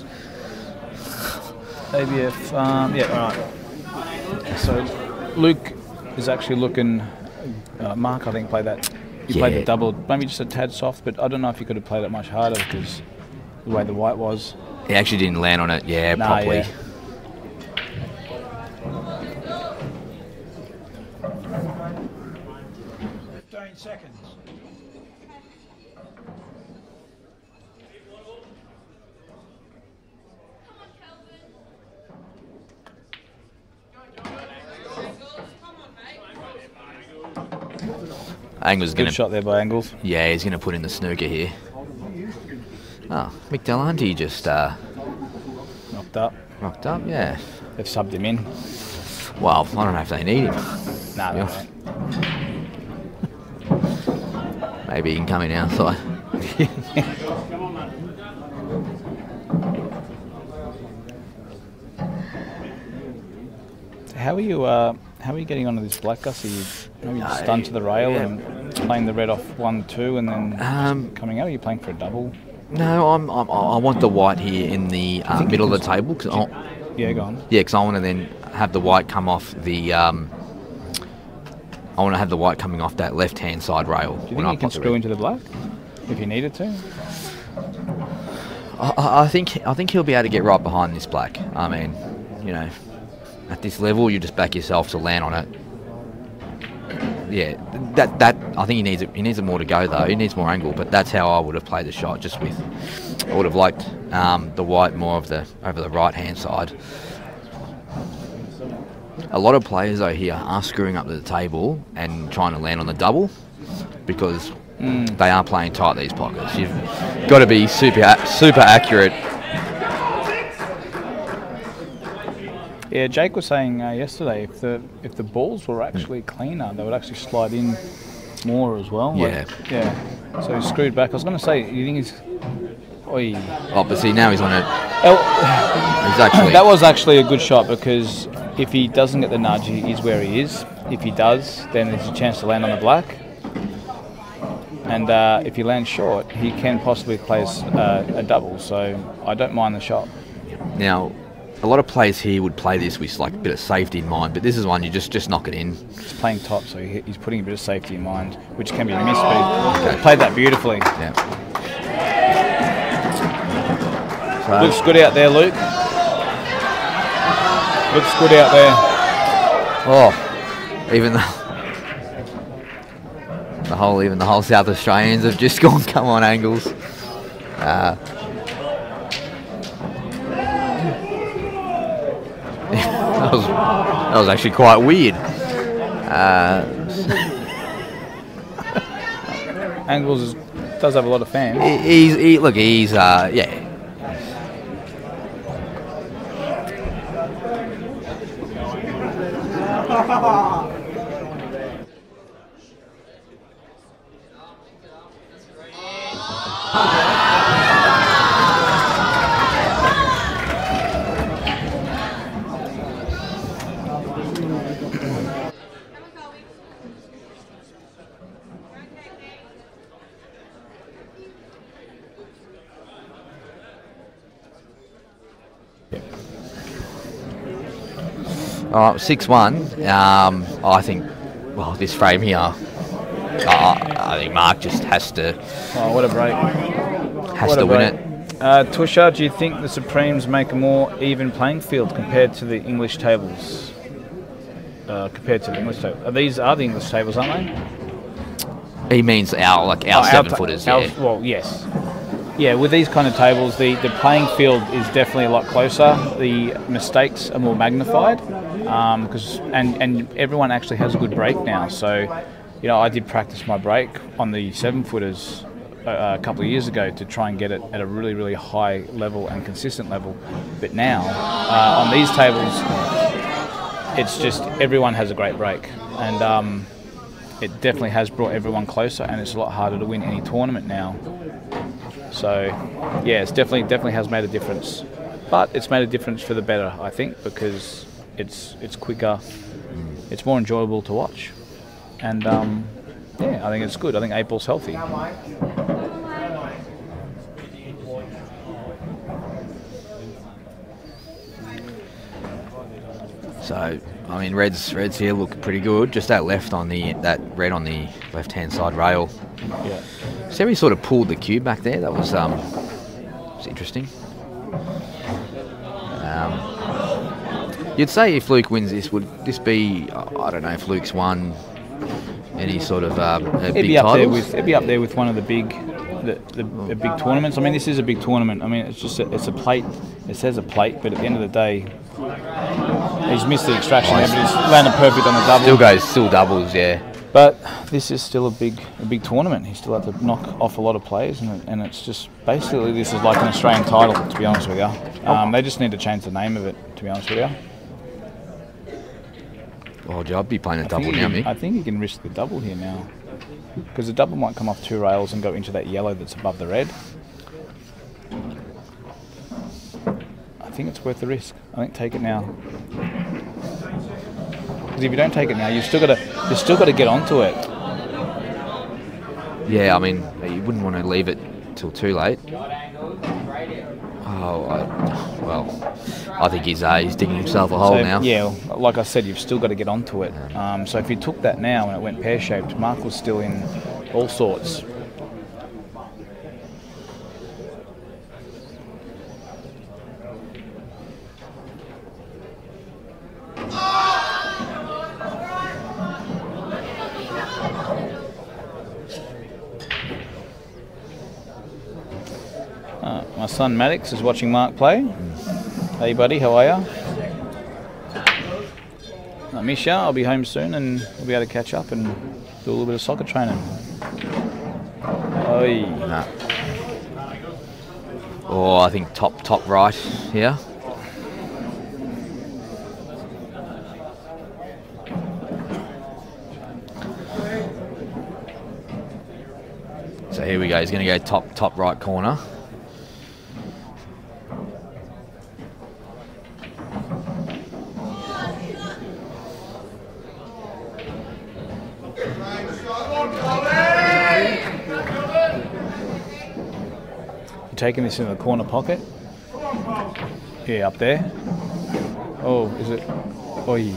ABF, um, yeah, all right. So Luke is actually looking. Uh, Mark, I think, played that. He played the double, maybe just a tad soft, but I don't know if you could have played it much harder because the way the white was. He actually didn't land on it. Yeah, Nah, properly. yeah. Fifteen seconds. Angle's Good gonna. shot there by Angles. Yeah, he's gonna put in the snooker here. Oh, Mick Delanty just uh, Knocked up. rocked up. Yeah. They've subbed him in. Well, I don't know if they need him. Nah, Yeah. Maybe he can come in outside. How are you? Uh, how are you getting onto this black Gus? Are you maybe Uh, stunned to the rail yeah. and playing the red off one two and then Um, coming out? Are you playing for a double? No, I'm, I'm, I want the white here in the uh, middle of the table. Cause I'll, Yeah, go on. yeah, because I want to then have the white come off the. Um, I want to have the white coming off that left-hand side rail. Do you think I you can screw into the black if you needed to? I I think I think he'll be able to get right behind this black. I mean, you know, at this level, you just back yourself to land on it. Yeah, that that I think he needs it. He needs it more to go though. He needs more angle, but that's how I would have played the shot. Just with, I would have liked um, the white more of the over the right hand side. A lot of players though here are screwing up the table and trying to land on the double because they are playing tight these pockets. You've got to be super super accurate. Yeah, Jake was saying uh, yesterday if the if the balls were actually cleaner, they would actually slide in more as well. Like- yeah. So he's screwed back. I was going to say, you think he's? Oi. Oh, but see now he's on it. El- He's actually that was actually a good shot because if he doesn't get the nudge, he is where he is. If he does, then there's a chance to land on the black. And uh, if he lands short, he can possibly place uh, a double. So I don't mind the shot. now. A lot of players here would play this with like a bit of safety in mind, but this is one you just just knock it in. He's playing top, so he, he's putting a bit of safety in mind, which can be missed. But he played that beautifully. Yeah. Looks good out there, Luke. Looks good out there. Oh, even the the whole even the whole South Australians have just gone. Come on, angles. Uh, that was that was actually quite weird. Uh, Angles is, does have a lot of fans. he- he's he, look, he's uh, yeah. All right, six one. Um, I think. Well, this frame here. I, I think Mark just has to Oh, what a break. has What to win break. it. Uh, Tusha, do you think the Supremes make a more even playing field compared to the English tables? Uh, compared to the English table, are these are the English tables, aren't they? He means our like our Oh, seven ta- footers. our- Yeah. Well, yes. Yeah, with these kind of tables, the, the playing field is definitely a lot closer. The mistakes are more magnified, because and and everyone actually has a good break now. So, you know, I did practice my break on the seven footers a, a couple of years ago to try and get it at a really really high level and consistent level. But now uh, on these tables, it's just everyone has a great break, and um, it definitely has brought everyone closer, and it's a lot harder to win any tournament now. So, yeah, it's definitely definitely has made a difference, but it's made a difference for the better, I think, because it's it's quicker, it's more enjoyable to watch, and um, yeah, I think it's good. I think eight ball's healthy. So I mean, Reds Reds here look pretty good. Just that left on the that red on the left hand side rail. Yeah. So he sort of pulled the cube back there. That was um, was interesting. Um, you'd say if Luke wins this, would this be? I don't know if Luke's won any sort of um, It'd big be up there titles. with it'd be up there with one of the big, the, the, the big tournaments. I mean, this is a big tournament. I mean, it's just a, it's a plate. It says a plate, but at the end of the day, he's missed the extraction there, but he's landed perfect on the double. Still goes, still doubles, yeah. But this is still a big a big tournament. He still had to knock off a lot of players, and, it, and it's just basically this is like an Australian title. To be honest with you, um, they just need to change the name of it. To be honest with you, Oh, gee, I'd be playing a I double think, now, you can, Mick. I think you can risk the double here now. because the double might come off two rails and go into that yellow that's above the red. I think it's worth the risk. I think take it now. Because if you don't take it now, you've still got to you've still got to get onto it. Yeah, I mean, you wouldn't want to leave it till too late. Oh, I, well, I think he's uh, he's digging himself a hole So, now. Yeah, like I said, you've still got to get onto it. Um, so if you took that now and it went pear shaped, Mark was still in all sorts. Son Maddox is watching Mark play. Hey, buddy, how are you? Uh, Misha, I'll be home soon and we'll be able to catch up and do a little bit of soccer training. Oi. Nah. Oh, I think top top right here. So here we go. He's going to go top top right corner. Taking this in the corner pocket? Yeah, up there. Oh, is it? Oi.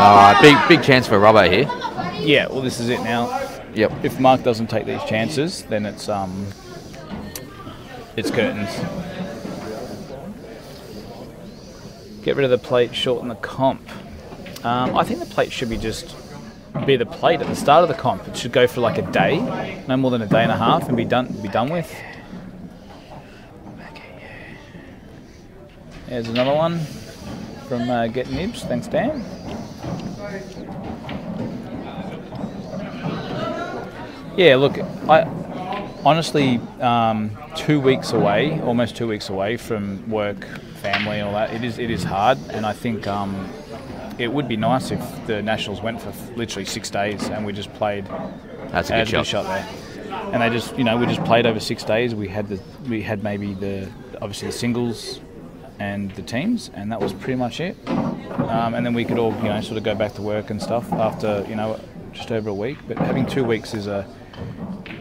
Right, big big chance for Robbo here. Yeah, well, this is it now. Yep. If Marc doesn't take these chances, then it's um, it's curtains. Get rid of the plate, shorten the comp. Um, I think the plate should be just be the plate at the start of the comp. It should go for like a day, no more than a day and a half, and be done be done with. There's another one from uh, Get Nibs. Thanks, Dan. Yeah, look, I honestly um, two weeks away, almost two weeks away from work, family, all that. It is it is hard, and I think um, it would be nice if the Nationals went for literally six days and we just played. That's a good a shot. there. And they just, you know, we just played over six days. We had the, we had maybe the, obviously the singles, and the teams, and that was pretty much it. Um, and then we could all, you know, sort of go back to work and stuff after, you know, just over a week. But having two weeks is a,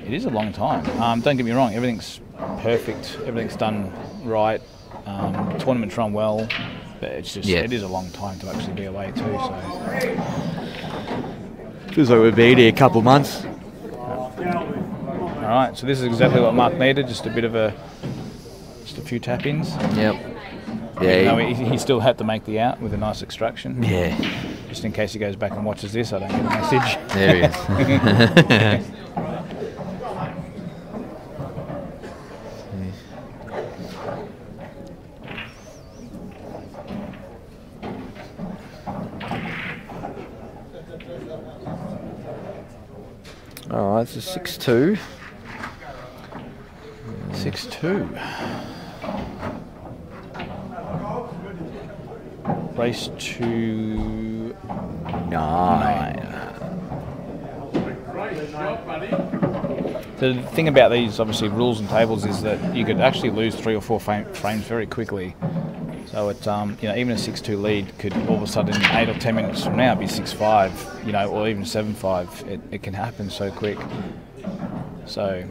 it is a long time. Um, don't get me wrong, everything's perfect, everything's done right, um, tournament's run well, but it's just, Yeah. it is a long time to actually be away too. So Feels like we've been here a couple of months. all right, so this is exactly what Marc needed, just a bit of a, just a few tap-ins. Yep. Yeah. he, he still had to make the out with a nice extraction. yeah. Just in case he goes back and watches this, I don't get a message. There he is. All right, so six two. Six two. Race to Nine. The thing about these, obviously, rules and tables is that you could actually lose three or four frames very quickly. So it, um, you know, even a six-two lead could all of a sudden, eight or ten minutes from now, be six-five, you know, or even seven-five. It, it can happen so quick. So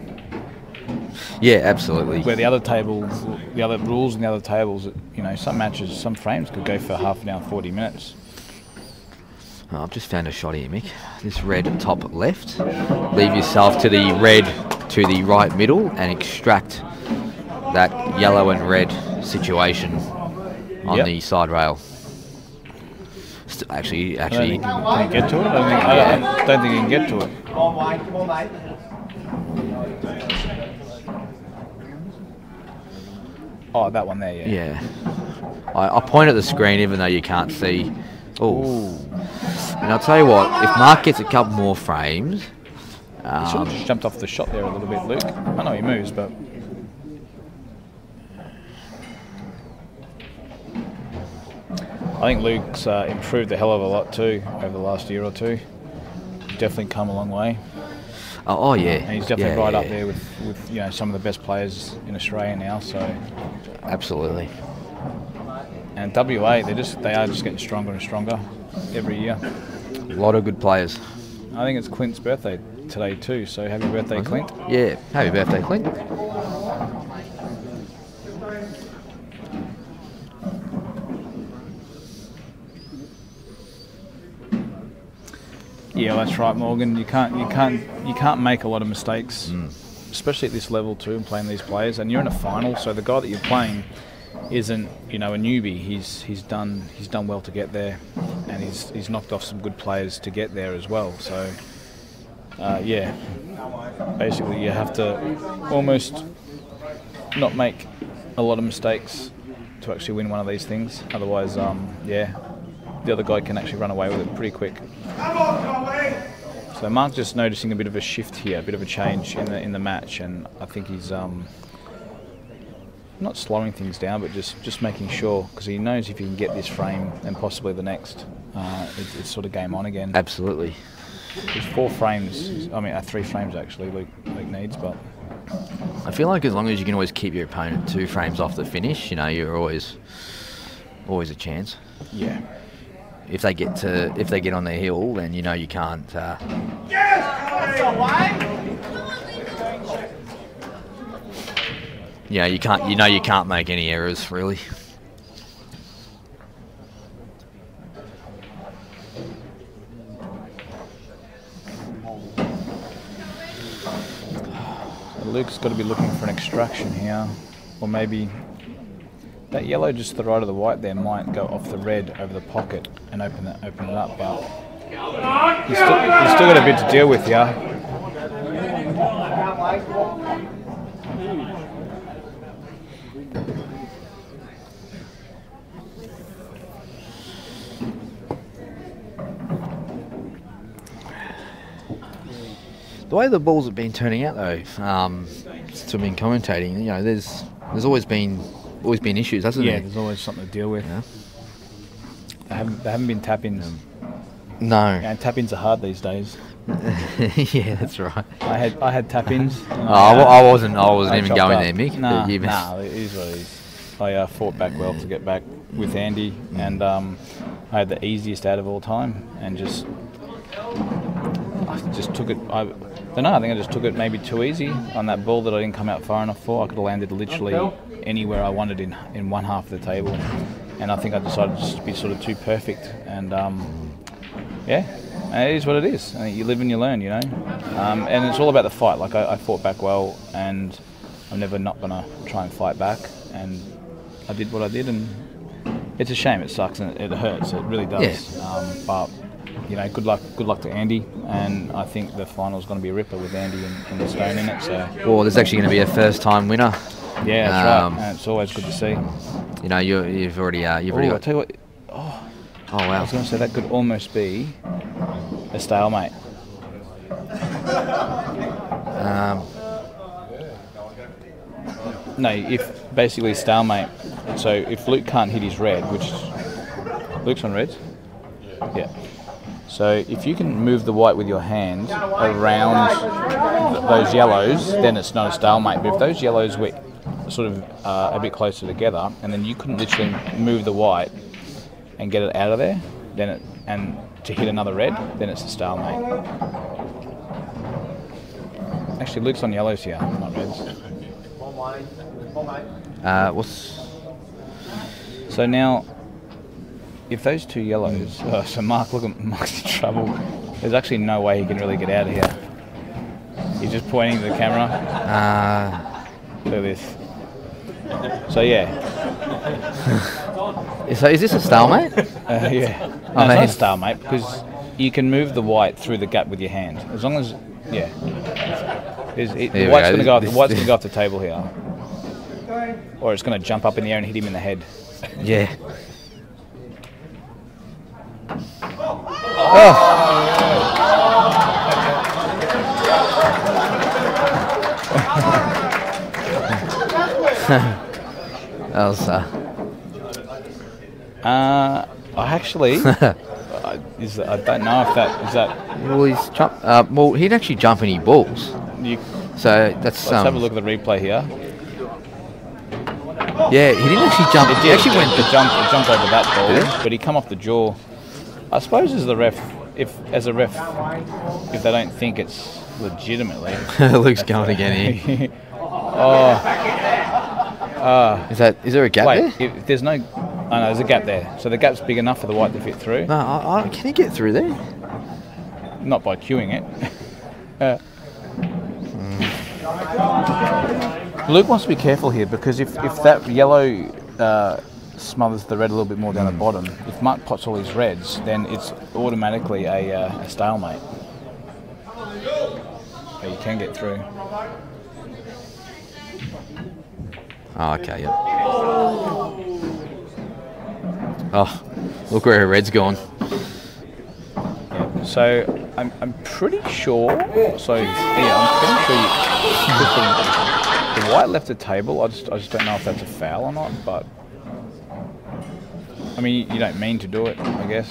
Yeah, absolutely. where the other tables, the other rules and the other tables, you know, some matches, some frames could go for half an hour, forty minutes. Oh, I've just found a shot here, Mick. This red top left. Leave yourself to the red to the right middle and extract that yellow and red situation on Yep. the side rail. St- actually, actually, can get to it? I don't think, I don't, don't think you can get to it. Come on, mate. Come on, mate. Oh, that one there, yeah. yeah. I, I point at the screen even though you can't see. Oh, and I'll tell you what. If Marc gets a couple more frames, He should have um, just jumped off the shot there a little bit, Luke. I know he moves, but I think Luke's uh, improved a hell of a lot too over the last year or two. definitely come a long way. Oh, oh yeah. And he's definitely Yeah, right up yeah. there with, with you know some of the best players in Australia now. So Absolutely. and WA, they just they are just getting stronger and stronger every year. A lot of good players. I think it's Clint's birthday today too. So happy birthday, Clint. Yeah. Happy birthday, Clint. Yeah, that's right, Morgan. You can't you can't you can't make a lot of mistakes, Mm. especially at this level too, and playing these players. And you're in a final, so the guy that you're playing isn't you know a newbie. He's he's done he's done well to get there, and he's he's knocked off some good players to get there as well. So uh, yeah, basically you have to almost not make a lot of mistakes to actually win one of these things. Otherwise, um, yeah, the other guy can actually run away with it pretty quick. So Marc's just noticing a bit of a shift here, a bit of a change in the in the match, and I think he's um, not slowing things down, but just just making sure because he knows if he can get this frame and possibly the next, uh, it, it's sort of game on again. Absolutely. There's four frames. I mean, uh, three frames actually. Luke, Luke needs, but I feel like as long as you can always keep your opponent two frames off the finish, you know, you're always always a chance. yeah. If they get to if they get on their heel, then you know you can't. Uh, yeah, you can't. You know you can't make any errors really. Luke's got to be looking for an extraction here, or maybe that yellow just to the right of the white there might go off the red over the pocket and open it open it up. But you still, he's still got a bit to deal with here. The way the balls have been turning out, though, um, to been commentating, you know, there's there's always been always been issues, hasn't it? Yeah, there? there's always something to deal with. Yeah. They haven't they haven't been tap-ins. No. And tap-ins are hard these days. yeah, that's right. I had I had tap-ins. Oh, I I wasn't. I wasn't even going up. there, Mick. Nah, nah, it is what it is. I uh, fought back well to get back with Andy, and um, I had the easiest out of all time, and just I just took it. I don't know. I think I just took it maybe too easy on that ball that I didn't come out far enough for. I could have landed literally anywhere I wanted in in one half of the table, and I think I decided just to be sort of too perfect, and um, yeah, and it is what it is. I mean, you live and you learn, you know. Um, and it's all about the fight. Like I, I fought back well, and I'm never not gonna try and fight back. And I did what I did, and it's a shame. It sucks and it, it hurts. It really does. Yeah. Um, but you know, good luck. Good luck to Andy. And I think the final is going to be a ripper with Andy and, and the stone in it. So Well, there's actually going to be a first-time winner. yeah, that's Um, right. And it's always good to see. You know, you, you've already uh, you've already Ooh, I got. tell you what. Oh I wow. I was going to say that could almost be a stalemate. Um, No, if basically stalemate. So if Luke can't hit his red, which Luke's on reds, yeah. So if you can move the white with your hand around th- those yellows, then it's not a stalemate. But if those yellows were sort of uh, a bit closer together, and then you couldn't literally move the white and get it out of there, then it and to hit another red, then it's a stalemate. Actually, Luke's on yellows here, not reds. uh, what's So now, if those two yellows, oh, so Marc, look at Marc's in trouble. There's actually no way he can really get out of here. He's just pointing to the camera. uh, Look at this. So yeah, so is this a stalemate? uh, yeah. No, I it's not a stalemate because you can move the white through the gap with your hand as long as yeah. It, the white's going to go. The white's going to go off the table here, or it's going to jump up in the air and hit him in the head. yeah. That was uh, Uh, I actually, I, is I don't know if that is that. Well, he's jump. Uh, well, he'd actually jump any balls. You, So that's let's um, have a look at the replay here. Yeah, he didn't actually jump. He actually went. the jump, it jumped over that ball, Did but he come off the jaw. I suppose as the ref, if as a ref, if they don't think it's legitimately, Luke's going again here. oh, Is that? Is there a gap wait, there? if there's no, oh no, there's a gap there. So the gap's big enough for the white to fit through. No, I, I, can he get through there? Not by cueing it. Uh, Luke wants to be careful here because if, if that yellow uh, smothers the red a little bit more down the bottom, if Marc pots all his reds, then it's automatically a, uh, a stalemate. But you can get through. Oh, okay, yep. Oh, look where her red's gone. Yeah. So I'm, I'm pretty sure. So yeah, I'm pretty sure you, the, the white left the table. I just I just don't know if that's a foul or not. But I mean, you don't mean to do it, I guess.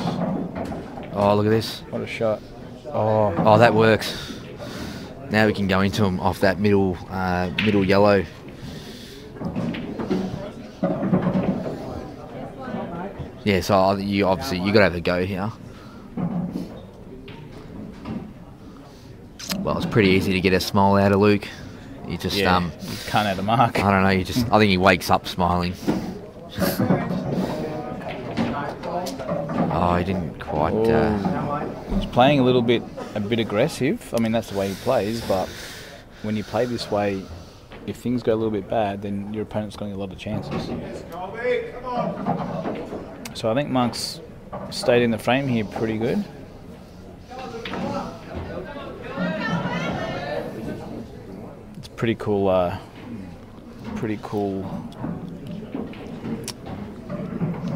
Oh, look at this. What a shot! Oh, Oh, that works. Now we can go into him off that middle, uh, middle yellow. Yeah, so you obviously you got to have a go here. Well, it's pretty easy to get a smile out of Luke. You just yeah, um, you can't add a mark. I don't know. You just I think he wakes up smiling. oh, he didn't quite. Uh, He's playing a little bit a bit aggressive. I mean, that's the way he plays. But when you play this way, if things go a little bit bad, then your opponent's going to get a lot of chances. So I think Monk's stayed in the frame here pretty good. It's pretty cool. Uh, pretty cool.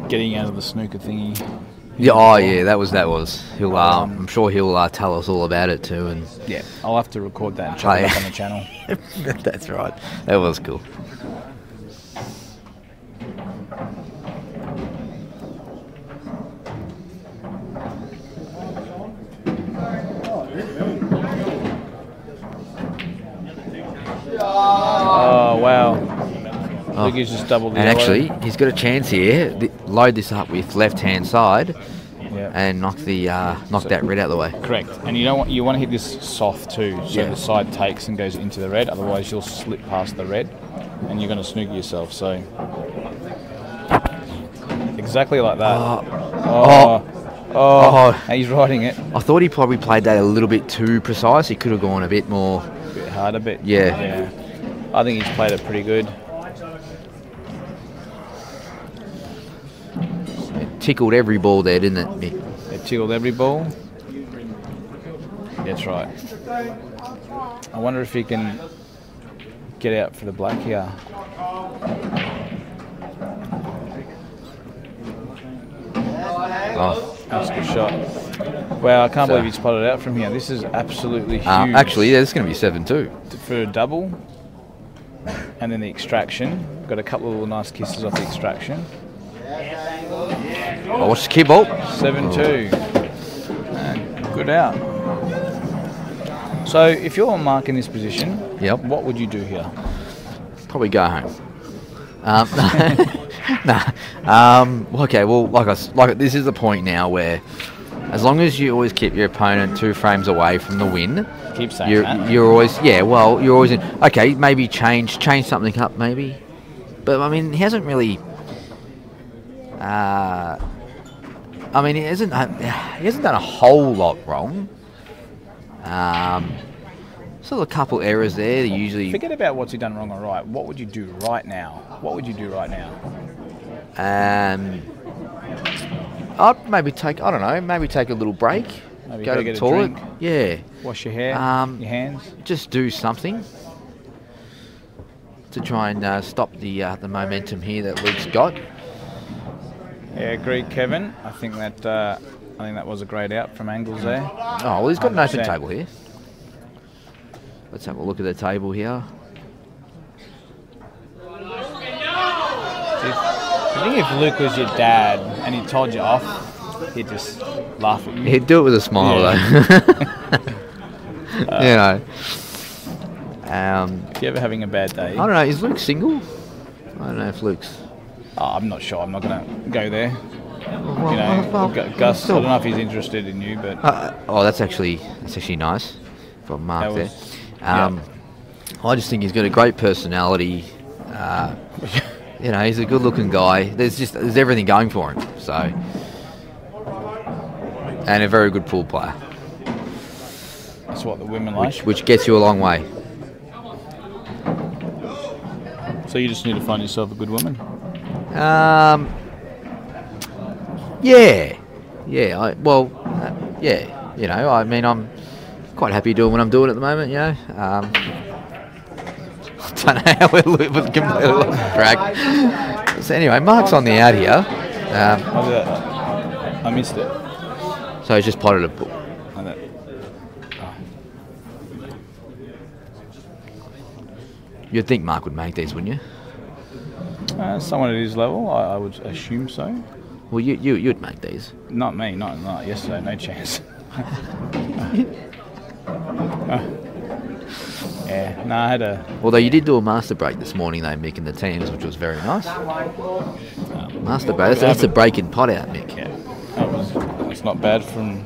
Getting out of the snooker thingy. Yeah. Oh, yeah. That was that was. He'll. Uh, I'm sure he'll uh, tell us all about it too. And Yeah, I'll have to record that and Oh, chuck it up on the channel. that's right. That was cool. Oh wow! Oh. Just doubled the And yellow. actually, he's got a chance here. Th- load this up with left hand side yeah, and knock the uh, knock So- that red out of the way. correct. And you don't want you want to hit this soft too, so Yeah. the side takes and goes into the red. Otherwise, you'll slip past the red, and you're going to snooker yourself. So exactly like that. Oh. Oh, oh, Oh. he's riding it. I thought he probably played that a little bit too precise. He could have gone a bit more. A bit harder, bit. Yeah. Yeah. I think he's played it pretty good. Tickled every ball there, didn't it? Mick? It tickled every ball. That's right. I wonder if he can get out for the black here. Oh. That's a good shot. Wow, I can't believe he spotted out from here. This is absolutely huge. Uh, actually, yeah, it's going to be seven two. for a double. And then the extraction. Got a couple of little nice kisses off the extraction. Oh, watch the key ball. 7 2. And good out. So, if you're Marc in this position, Yep. what would you do here? Probably go home. Um, nah. Um, okay. Well, like I like this is the point now where, as long as you always keep your opponent two frames away from the win, Keep saying you're that. you're always yeah. Well, you're always in. Okay, maybe change change something up maybe, but I mean he hasn't really. Uh, I mean he hasn't he hasn't done a whole lot wrong. Um, still a couple errors there. Usually Forget about what's he done wrong or right. What would you do right now? What would you do right now? Um, I'd maybe take I don't know maybe take a little break, Maybe go to the toilet. Yeah, Wash your hair, Um, your hands. just do something to try and uh, stop the uh, the momentum here that Luke's got. Yeah, agreed, Kevin. I think that uh, I think that was a great out from angles there. Oh well, he's got an open table here. Let's have a look at the table here. I think if Luke was your dad and he told you off, he'd just laugh at you. He'd do it with a smile Yeah. though. you know. Um, If you're ever having a bad day, I don't know. Is Luke single? I don't know if Luke's. Oh, I'm not sure. I'm not going to go there. Well, you know, well, Gu- Gus. I don't know if he's interested in you, but Uh, oh, that's actually that's actually nice from Marc That there. was- yeah. Um, I just think he's got a great personality. Uh, you know, he's a good-looking guy. There's just there's everything going for him. So, and a very good pool player, that's what the women like. which which gets you a long way. So you just need to find yourself a good woman. Um, yeah, yeah. I well, uh, yeah. You know, I mean, I'm quite happy doing what I'm doing at the moment. You know, um, I don't know how we're living completely off track. So anyway, Marc's on the out here. Um, How's that? I missed it. so he's just potted a. that. You'd think Marc would make these, wouldn't you? Uh, someone at his level, I, I would assume so. Well, you you you'd make these. Not me, not not yesterday, no chance. yeah, no, I had a Although you did do a master break this morning, though, Mick, in the teams, which was very nice. Master break. That's, that's a break in pot out, Mick. yeah, that was that's not bad from.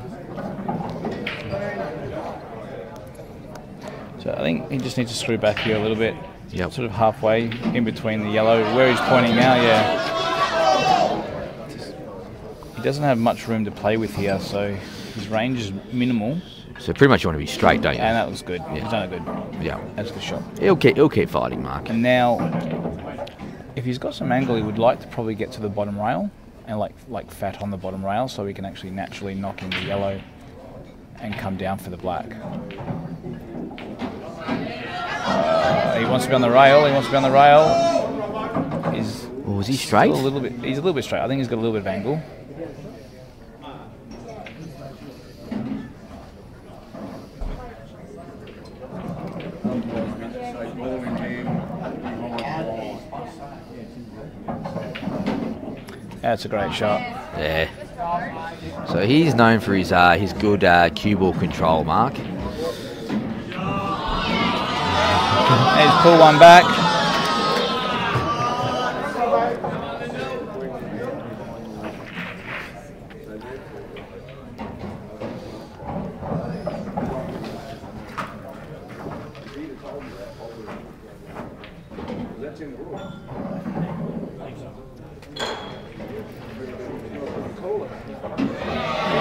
So I think he just needs to screw back here a little bit. Yep. Sort of halfway in between the yellow, where he's pointing now. Yeah. He doesn't have much room to play with here, so his range is minimal, So pretty much you want to be straight, don't you? and that was good. He's Yeah. done a good. yeah. That's a good shot. He'll keep, he'll keep fighting, Marc. And now, if he's got some angle, he would like to probably get to the bottom rail and like like fat on the bottom rail, so he can actually naturally knock in the yellow and come down for the black. He wants to be on the rail. He wants to be on the rail. He's Oh, was he straight? a little bit. He's a little bit straight. I think he's got a little bit of angle. That's a great shot. Yeah. So he's known for his uh, his good uh, cue ball control, Marc. He's pull one back.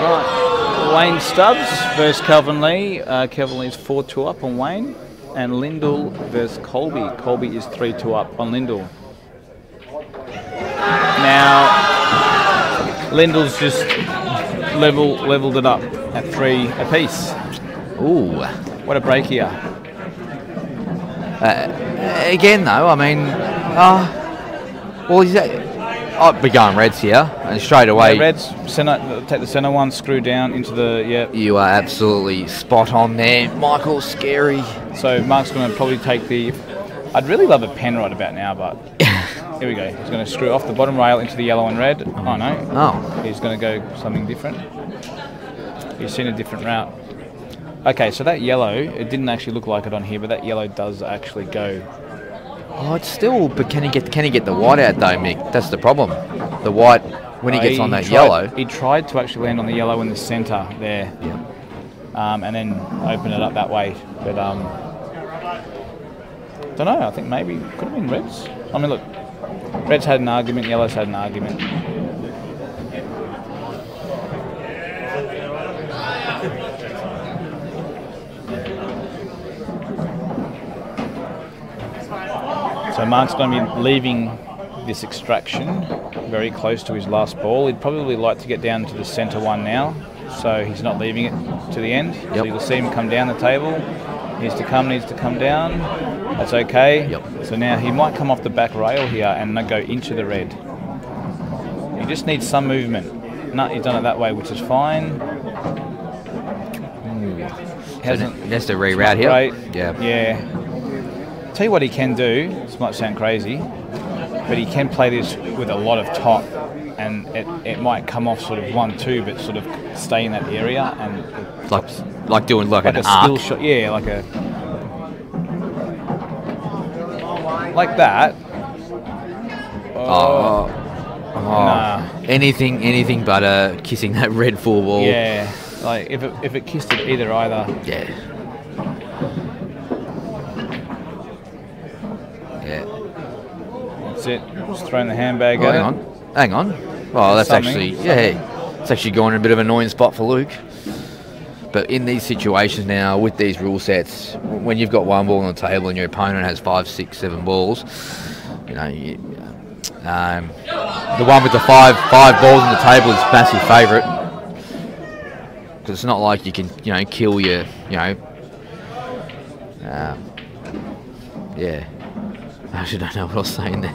Right. Wayne Stubbs versus Kelvin Lee. Uh, Kelvin Lee's 4 2 up on Wayne. And Lindell versus Colby. Colby is 3 2 up on Lindell. Now, Lindell's just level leveled it up at 3 apiece. Ooh. What a break here. Again, though, I mean, uh, well, he's uh, I'd be going Reds here, and straight away, Yeah, Reds, center, take the centre one, screw down into the. Yeah. you are absolutely spot on there, Michael. Scary. So Marc's going to probably take the. I'd really love a pen right about now, but here we go. He's going to screw off the bottom rail into the yellow and red. Oh no. Oh, He's going to go something different. He's seen a different route. Okay, so that yellow, it didn't actually look like it on here, but that yellow does actually go. Oh, it's still. But can he get can he get the white out though, Mick? That's the problem. The white when he Uh, gets on that tried- yellow. He tried to actually land on the yellow in the centre there, Yeah. um, and then open it up that way. But um, don't know. I think maybe could have been Reds. I mean, look, Reds had an argument, Yellows had an argument. So Marc's going to be leaving this extraction very close to his last ball. He'd probably like to get down to the centre one now, so he's not leaving it to the end. So you'll see him come down the table. Needs to come, needs to come down. That's okay. Yep. So now he might come off the back rail here and go into the red. He just needs some movement. No, he's done it that way, which is fine. Hmm. So Hasn't he has to reroute here. Right. Yeah. Yeah. Tell you what he can do. This might sound crazy. but he can play this with a lot of top, and it, it might come off sort of one two, but sort of stay in that area and Like like doing like, like an a skill arc. shot. Yeah, like a like that. Oh, oh. Nah. anything anything but uh, kissing that red four wall. Yeah, like if it if it kissed it either either. Yeah. That's it. Just throwing the handbag Oh, hang it. on. Hang on. Well, that's Something. actually yeah. It's actually going in a bit of an annoying spot for Luke. But in these situations now, with these rule sets, when you've got one ball on the table and your opponent has five, six, seven balls, you know, you, um, the one with the five five balls on the table is massive favourite. Because it's not like you can, you know, kill your, you know, um, yeah. I actually don't know what I was saying there.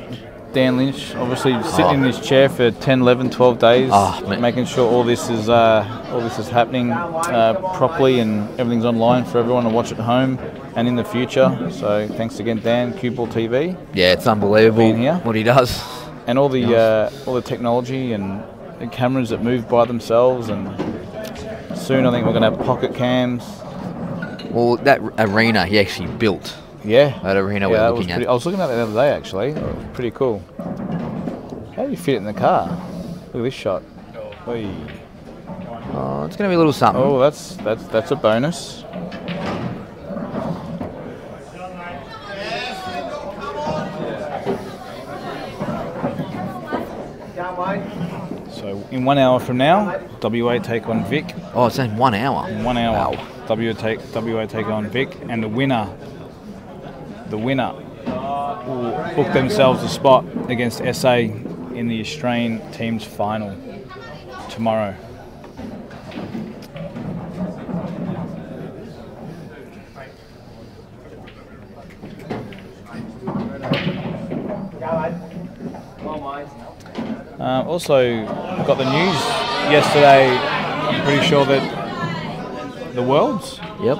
Dan Lynch, obviously sitting in his chair for 10, 11, 12 days, Oh, making sure all this is uh, all this is happening uh, properly and everything's online for everyone to watch at home and in the future. So thanks again, Dan, Cue Ball TV, Yeah, it's unbelievable here. what he does. and all the uh, all the technology and the cameras that move by themselves. And soon, I think we're going to have pocket cams. Well, that arena he actually built. Yeah, That arena yeah, we're that was looking pretty, at. I was looking at it the other day actually. Oh. Pretty cool. How do you fit it in the car? Look at this shot. Oh. Oi. Oh, it's going to be a little something. Oh, that's that's that's a bonus. So in one hour from now, WA take on Vic. Oh, it's in one hour. In one hour, Wow. WA take WA take on Vic, and the winner, the winner, will book themselves a spot against SA in the Australian teams final tomorrow. Uh, also, got the news yesterday. I'm pretty sure that the worlds Yep.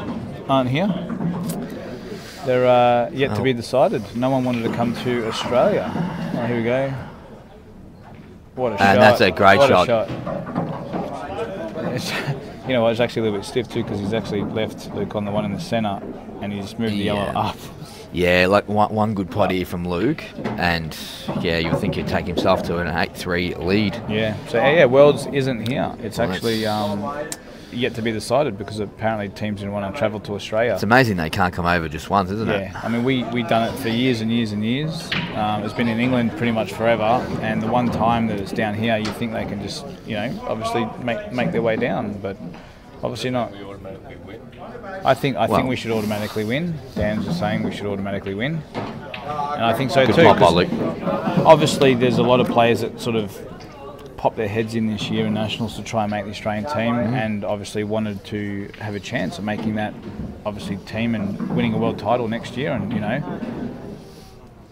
aren't here. They're uh, yet to Oh. be decided. No one wanted to come to Australia. Oh, here we go. What a shot! And that's a great what shot. A shot. You know, what, it's actually a little bit stiff too because he's actually left Luke on the one in the centre, and he's moved the yellow up. Yeah, like one, one good pot here from Luke, and yeah, you would think he'd take himself to an 8-3 lead. Yeah. So yeah, yeah, Worlds isn't here. It's Well, actually um, yet to be decided because apparently teams didn't want to travel to Australia. It's amazing they can't come over just once, isn't it? Yeah, I mean, we we done it for years and years and years. Um, it's been in England pretty much forever, and the one time that it's down here, you think they can just, you know, obviously make make their way down, but obviously not. I think I Well- think we should automatically win. Dan's just saying we should automatically win, and I think so Good too. pot by 'cause Luke. Obviously, there's a lot of players that sort of popped their heads in this year in nationals to try and make the Australian team, and obviously wanted to have a chance of making that obviously team and winning a world title next year. And you know,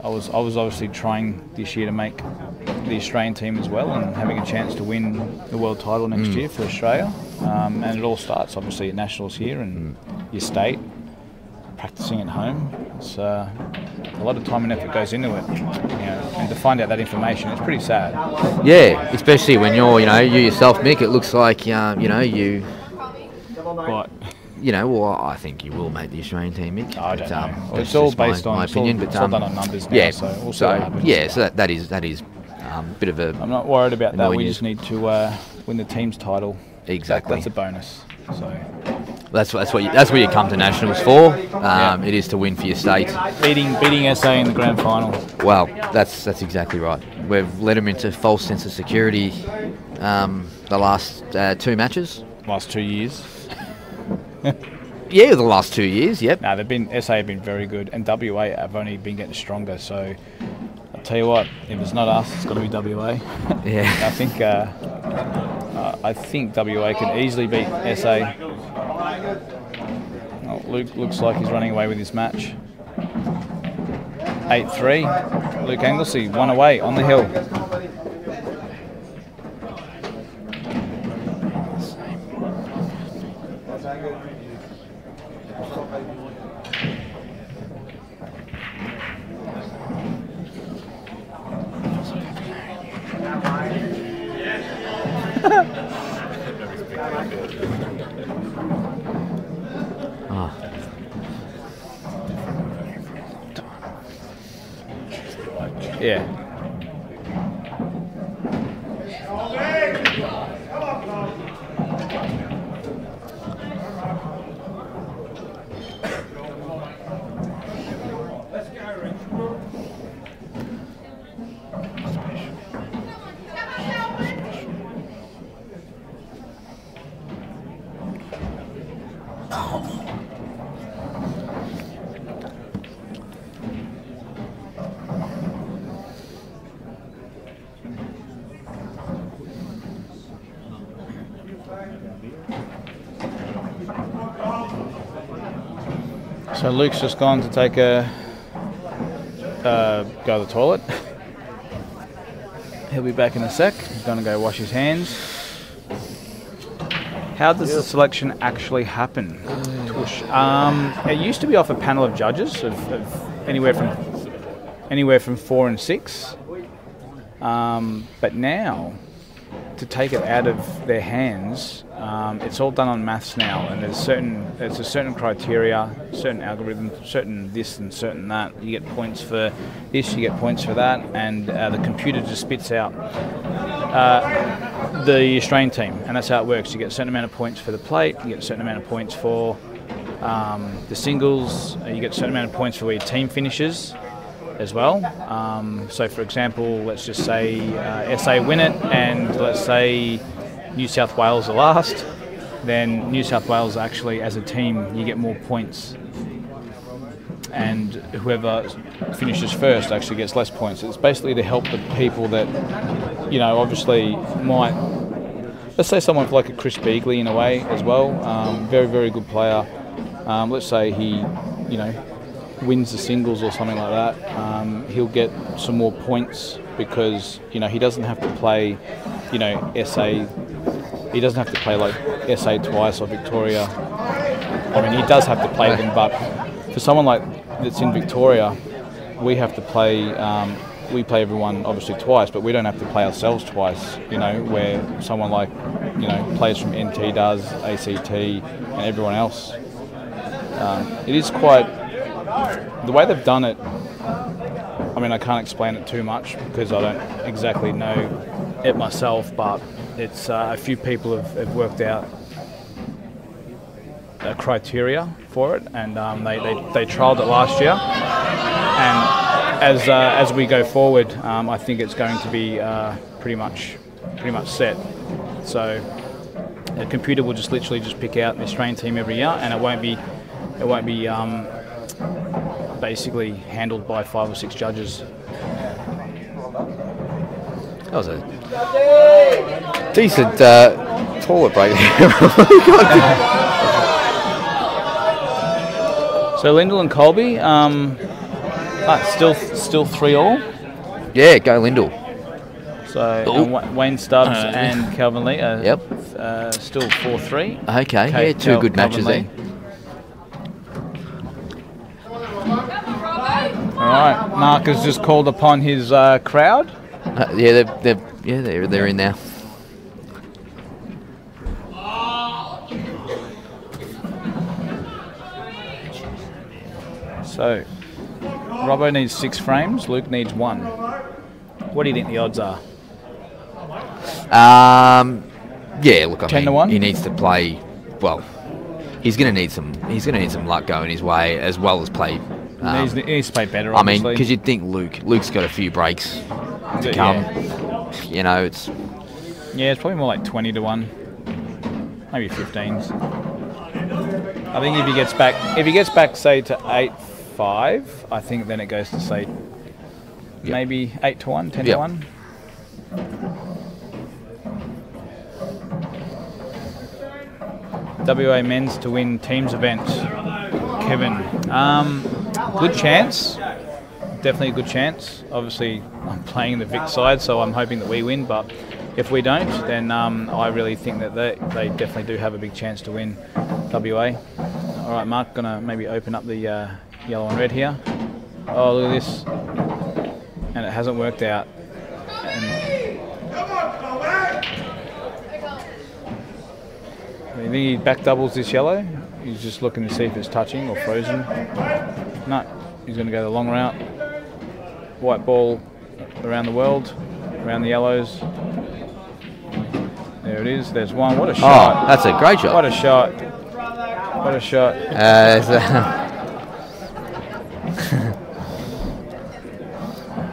I was I was obviously trying this year to make the Australian team as well, and having a chance to win the world title next Mm. year for Australia. Um, and it all starts obviously at nationals here and your state, practicing at home. It's uh, a lot of time and effort goes into it, you know, and to find out that information, it's pretty sad. Yeah, especially when you're, you know, you yourself, Mick. It looks like, uh, you know, you, But you know, well, I think you will make the Australian team, Mick. I don't But, know. um, Well, it's all just my- based on my all- opinion, it's but all um, done on numbers now, yeah, so see yeah, so that, that is that is um, a bit of a I'm not worried about that. We just need to uh, win the team's title. That- exactly. that's a bonus. So That's that's what you, that's what you come to nationals for. Um, Yeah. It is to win for your state. beating beating SA in the grand final. Well, that's that's exactly right. We've led them into false sense of security um, the last uh, two matches. Last two years. Yeah, the last two years. Yep. No, they've been SA have been very good, and WA have only been getting stronger. So tell you what, if it's not us, it's got to be WA. Yeah. I think uh, uh, I think WA can easily beat SA. Oh, Luke looks like he's running away with his match. 8 3. Luke Anglesey, one away on the hill. Ah. Yeah. So Luke's just gone to take a uh, go to the toilet. He'll be back in a sec. He's going to go wash his hands. How does the selection actually happen? Tush. Um, it used to be off a panel of judges of, of anywhere from anywhere from four and six, um, but now to take it out of their hands, um, it's all done on maths now, and there's certain there's a certain criteria, certain algorithm, certain this and certain that. You get points for this, you get points for that, and uh, the computer just spits out uh, the Australian team, and that's how it works. You get a certain amount of points for the plate, you get a certain amount of points for um, the singles, uh, you get a certain amount of points for where your team finishes as well. Um, so, for example, let's just say uh, SA win it, and let's say New South Wales are last. Then New South Wales actually, as a team, you get more points, and whoever finishes first actually gets less points. It's basically to help the people that, you know, obviously might. Let's say someone like a Chris Beagley in a way as well. Um, very, very good player. Um, let's say he, you know, wins the singles or something like that, um, he'll get some more points because you know he doesn't have to play, you know, SA. He doesn't have to play like SA twice or Victoria. I mean, he does have to play them, but for someone like that's in Victoria, we have to play. Um, we play everyone obviously twice, but we don't have to play ourselves twice. You know, where someone like you know players from NT does, ACT, and everyone else. Um, it is quite the way they've done it, I mean, I can't explain it too much because I don't exactly know it myself, but it's uh, a few people have, have worked out a criteria for it, and um, they, they, they trialled it last year. And as, uh, as we go forward, um, I think it's going to be uh, pretty much pretty much set. So the computer will just literally just pick out the Australian team every year, and it won't be it won't be um, basically handled by five or six judges. That was a decent uh, toilet break. So Lyndall and Colby, um, ah, still still three all. yeah, go Lyndall. So Ooh. Wayne Stubbs Uh, and Calvin Lee are Yep. uh, still four three. Okay, Okay, yeah, two Cal- good Calvin matches Lee. there. All right, Marc has just called upon his uh, crowd. Uh, yeah, they're, they're yeah they're they're in now. So Robbo needs six frames. Luke needs one. What do you think the odds are? Um, yeah, look, I 10 mean, to one? he needs to play. Well, he's going to need some. He's going to need some luck going his way as well as play. he, Um, needs, he needs to play better. I mean, because you'd think Luke. Luke's got a few breaks to Yeah. come. You know, it's Yeah, it's probably more like 20 to 1. Maybe 15s. I think if he gets back if he gets back say to 8 5, I think then it goes to say maybe 8 to 1, 10 Yep. to 1. WA men's to win teams event. Kevin. Um, good chance. Definitely a good chance. Obviously, I'm playing the Vic side, so I'm hoping that we win. But if we don't, then um, I really think that they, they definitely do have a big chance to win WA. All right, Marc, gonna maybe open up the uh, yellow and red here. Oh, look at this. And it hasn't worked out. And you think he back doubles this yellow? He's just looking to see if it's touching or frozen. No, he's going to go the long route. White ball around the world, around the yellows. There it is. There's one. What a Oh, shot! that's a great shot. What a shot! What a shot! Uh, it's, uh,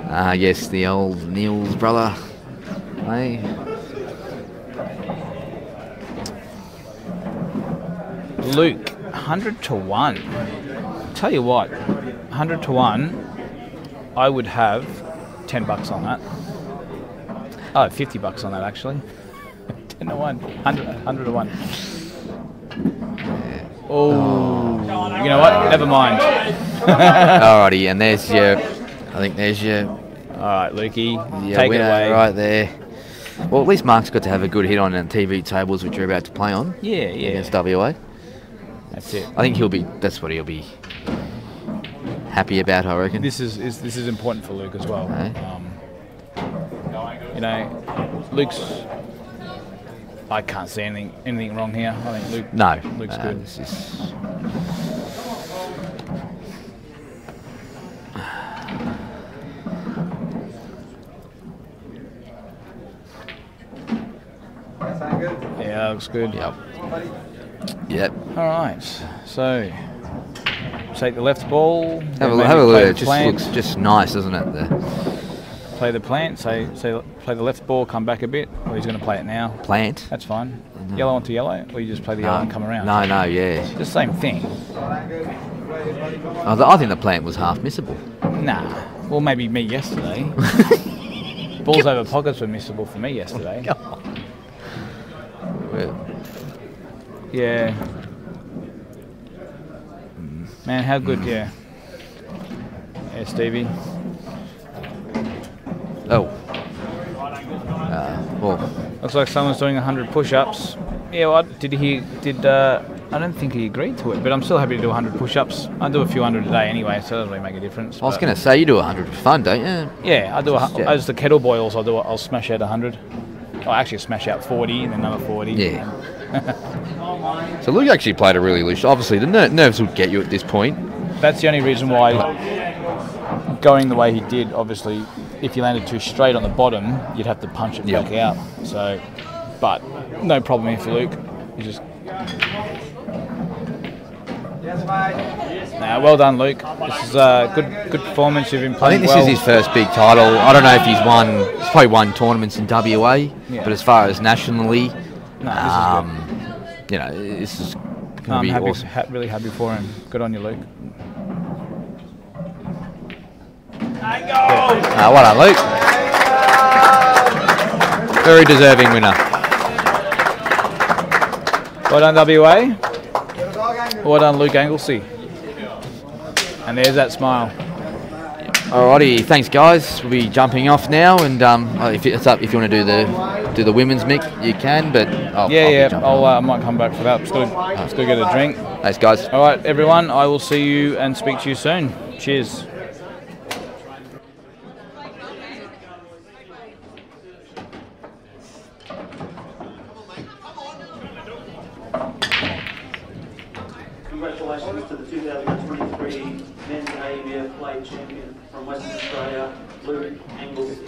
Ah, yes, the old Neil's brother. Hey. Luke, 100 to 1. Tell you what, 100 to 1, I would have 10 bucks on that. Oh, 50 bucks on that actually. 10 to 1. 100, 100 to 1. Oh, you know what? Never mind. Alrighty, and there's your, I think there's your, All right, Lukey, your take it away. right there. Well, at least Marc's got to have a good hit on the TV tables, which you're about to play on Yeah, yeah. against WA. That's it. I think he'll be. That's what he'll be happy about. I reckon. This is, is this is important for Luke as well. Right. Um, you know, Luke's. I can't see anything anything wrong here. I think Luke. no, Luke's no, good. This is, That sound good? Yeah, looks good. yep. Yep. All right. So take the left ball. Have a, have a look. It just plant, looks just nice, doesn't it? There. play the plant. Say say play the left ball, come back a bit. Or he's going to play it now. plant. That's fine. Yellow onto yellow, or you just play the yellow and come around. No, no, yeah. It's the same thing. Sound good? Ready, buddy, come on. I, I think the plant was half missable. Nah. Well, maybe me yesterday. Balls over pockets were missable for me yesterday. Yeah. Man, how good, yeah. Yeah, Stevie. Oh. Uh, well, Looks like someone's doing 100 push-ups. Yeah, well, did he? Did uh, I don't think he agreed to it, but I'm still happy to do 100 push-ups. I do a few hundred a day anyway, so it doesn't really make a difference. I was going to say you do 100 for fun, don't you? Yeah, I do. A, yeah. as the kettle boils, I'll do. I'll smash out 100. I'll actually smash out 40 and then another 40. Yeah. So Luke actually played a really loose. Obviously, the ner- nerves would get you at this point. That's the only reason why going the way he did. Obviously, if you landed too straight on the bottom, you'd have to punch it Yeah. back out. So, but no problem here for Luke. He just. Nah, well done, Luke. This is a good good performance. You've been I playing think this well. is his first big title. I don't know if he's won. He's probably won tournaments in WA, Yeah. but as far as nationally, No, um, you know, this is No, I'm happy, awesome. ha- really happy for him. Good on you, Luke. Uh, well done, Luke. Very deserving winner. Well done, WA. Well done, Luke Anglesey. And there's that smile. Alrighty, thanks guys. We'll be jumping off now, and um, uh, if it's up, if you want to do the do the women's mic, you can. But I'll, yeah, I'll yeah. I'll, uh, I might come back for that. Let's go get a drink. Thanks, guys. All right, everyone. I will see you and speak to you soon. Cheers. Congratulations to the 2023 Men's AEBF Plate Champion from Western Australia, Luke Anglesey.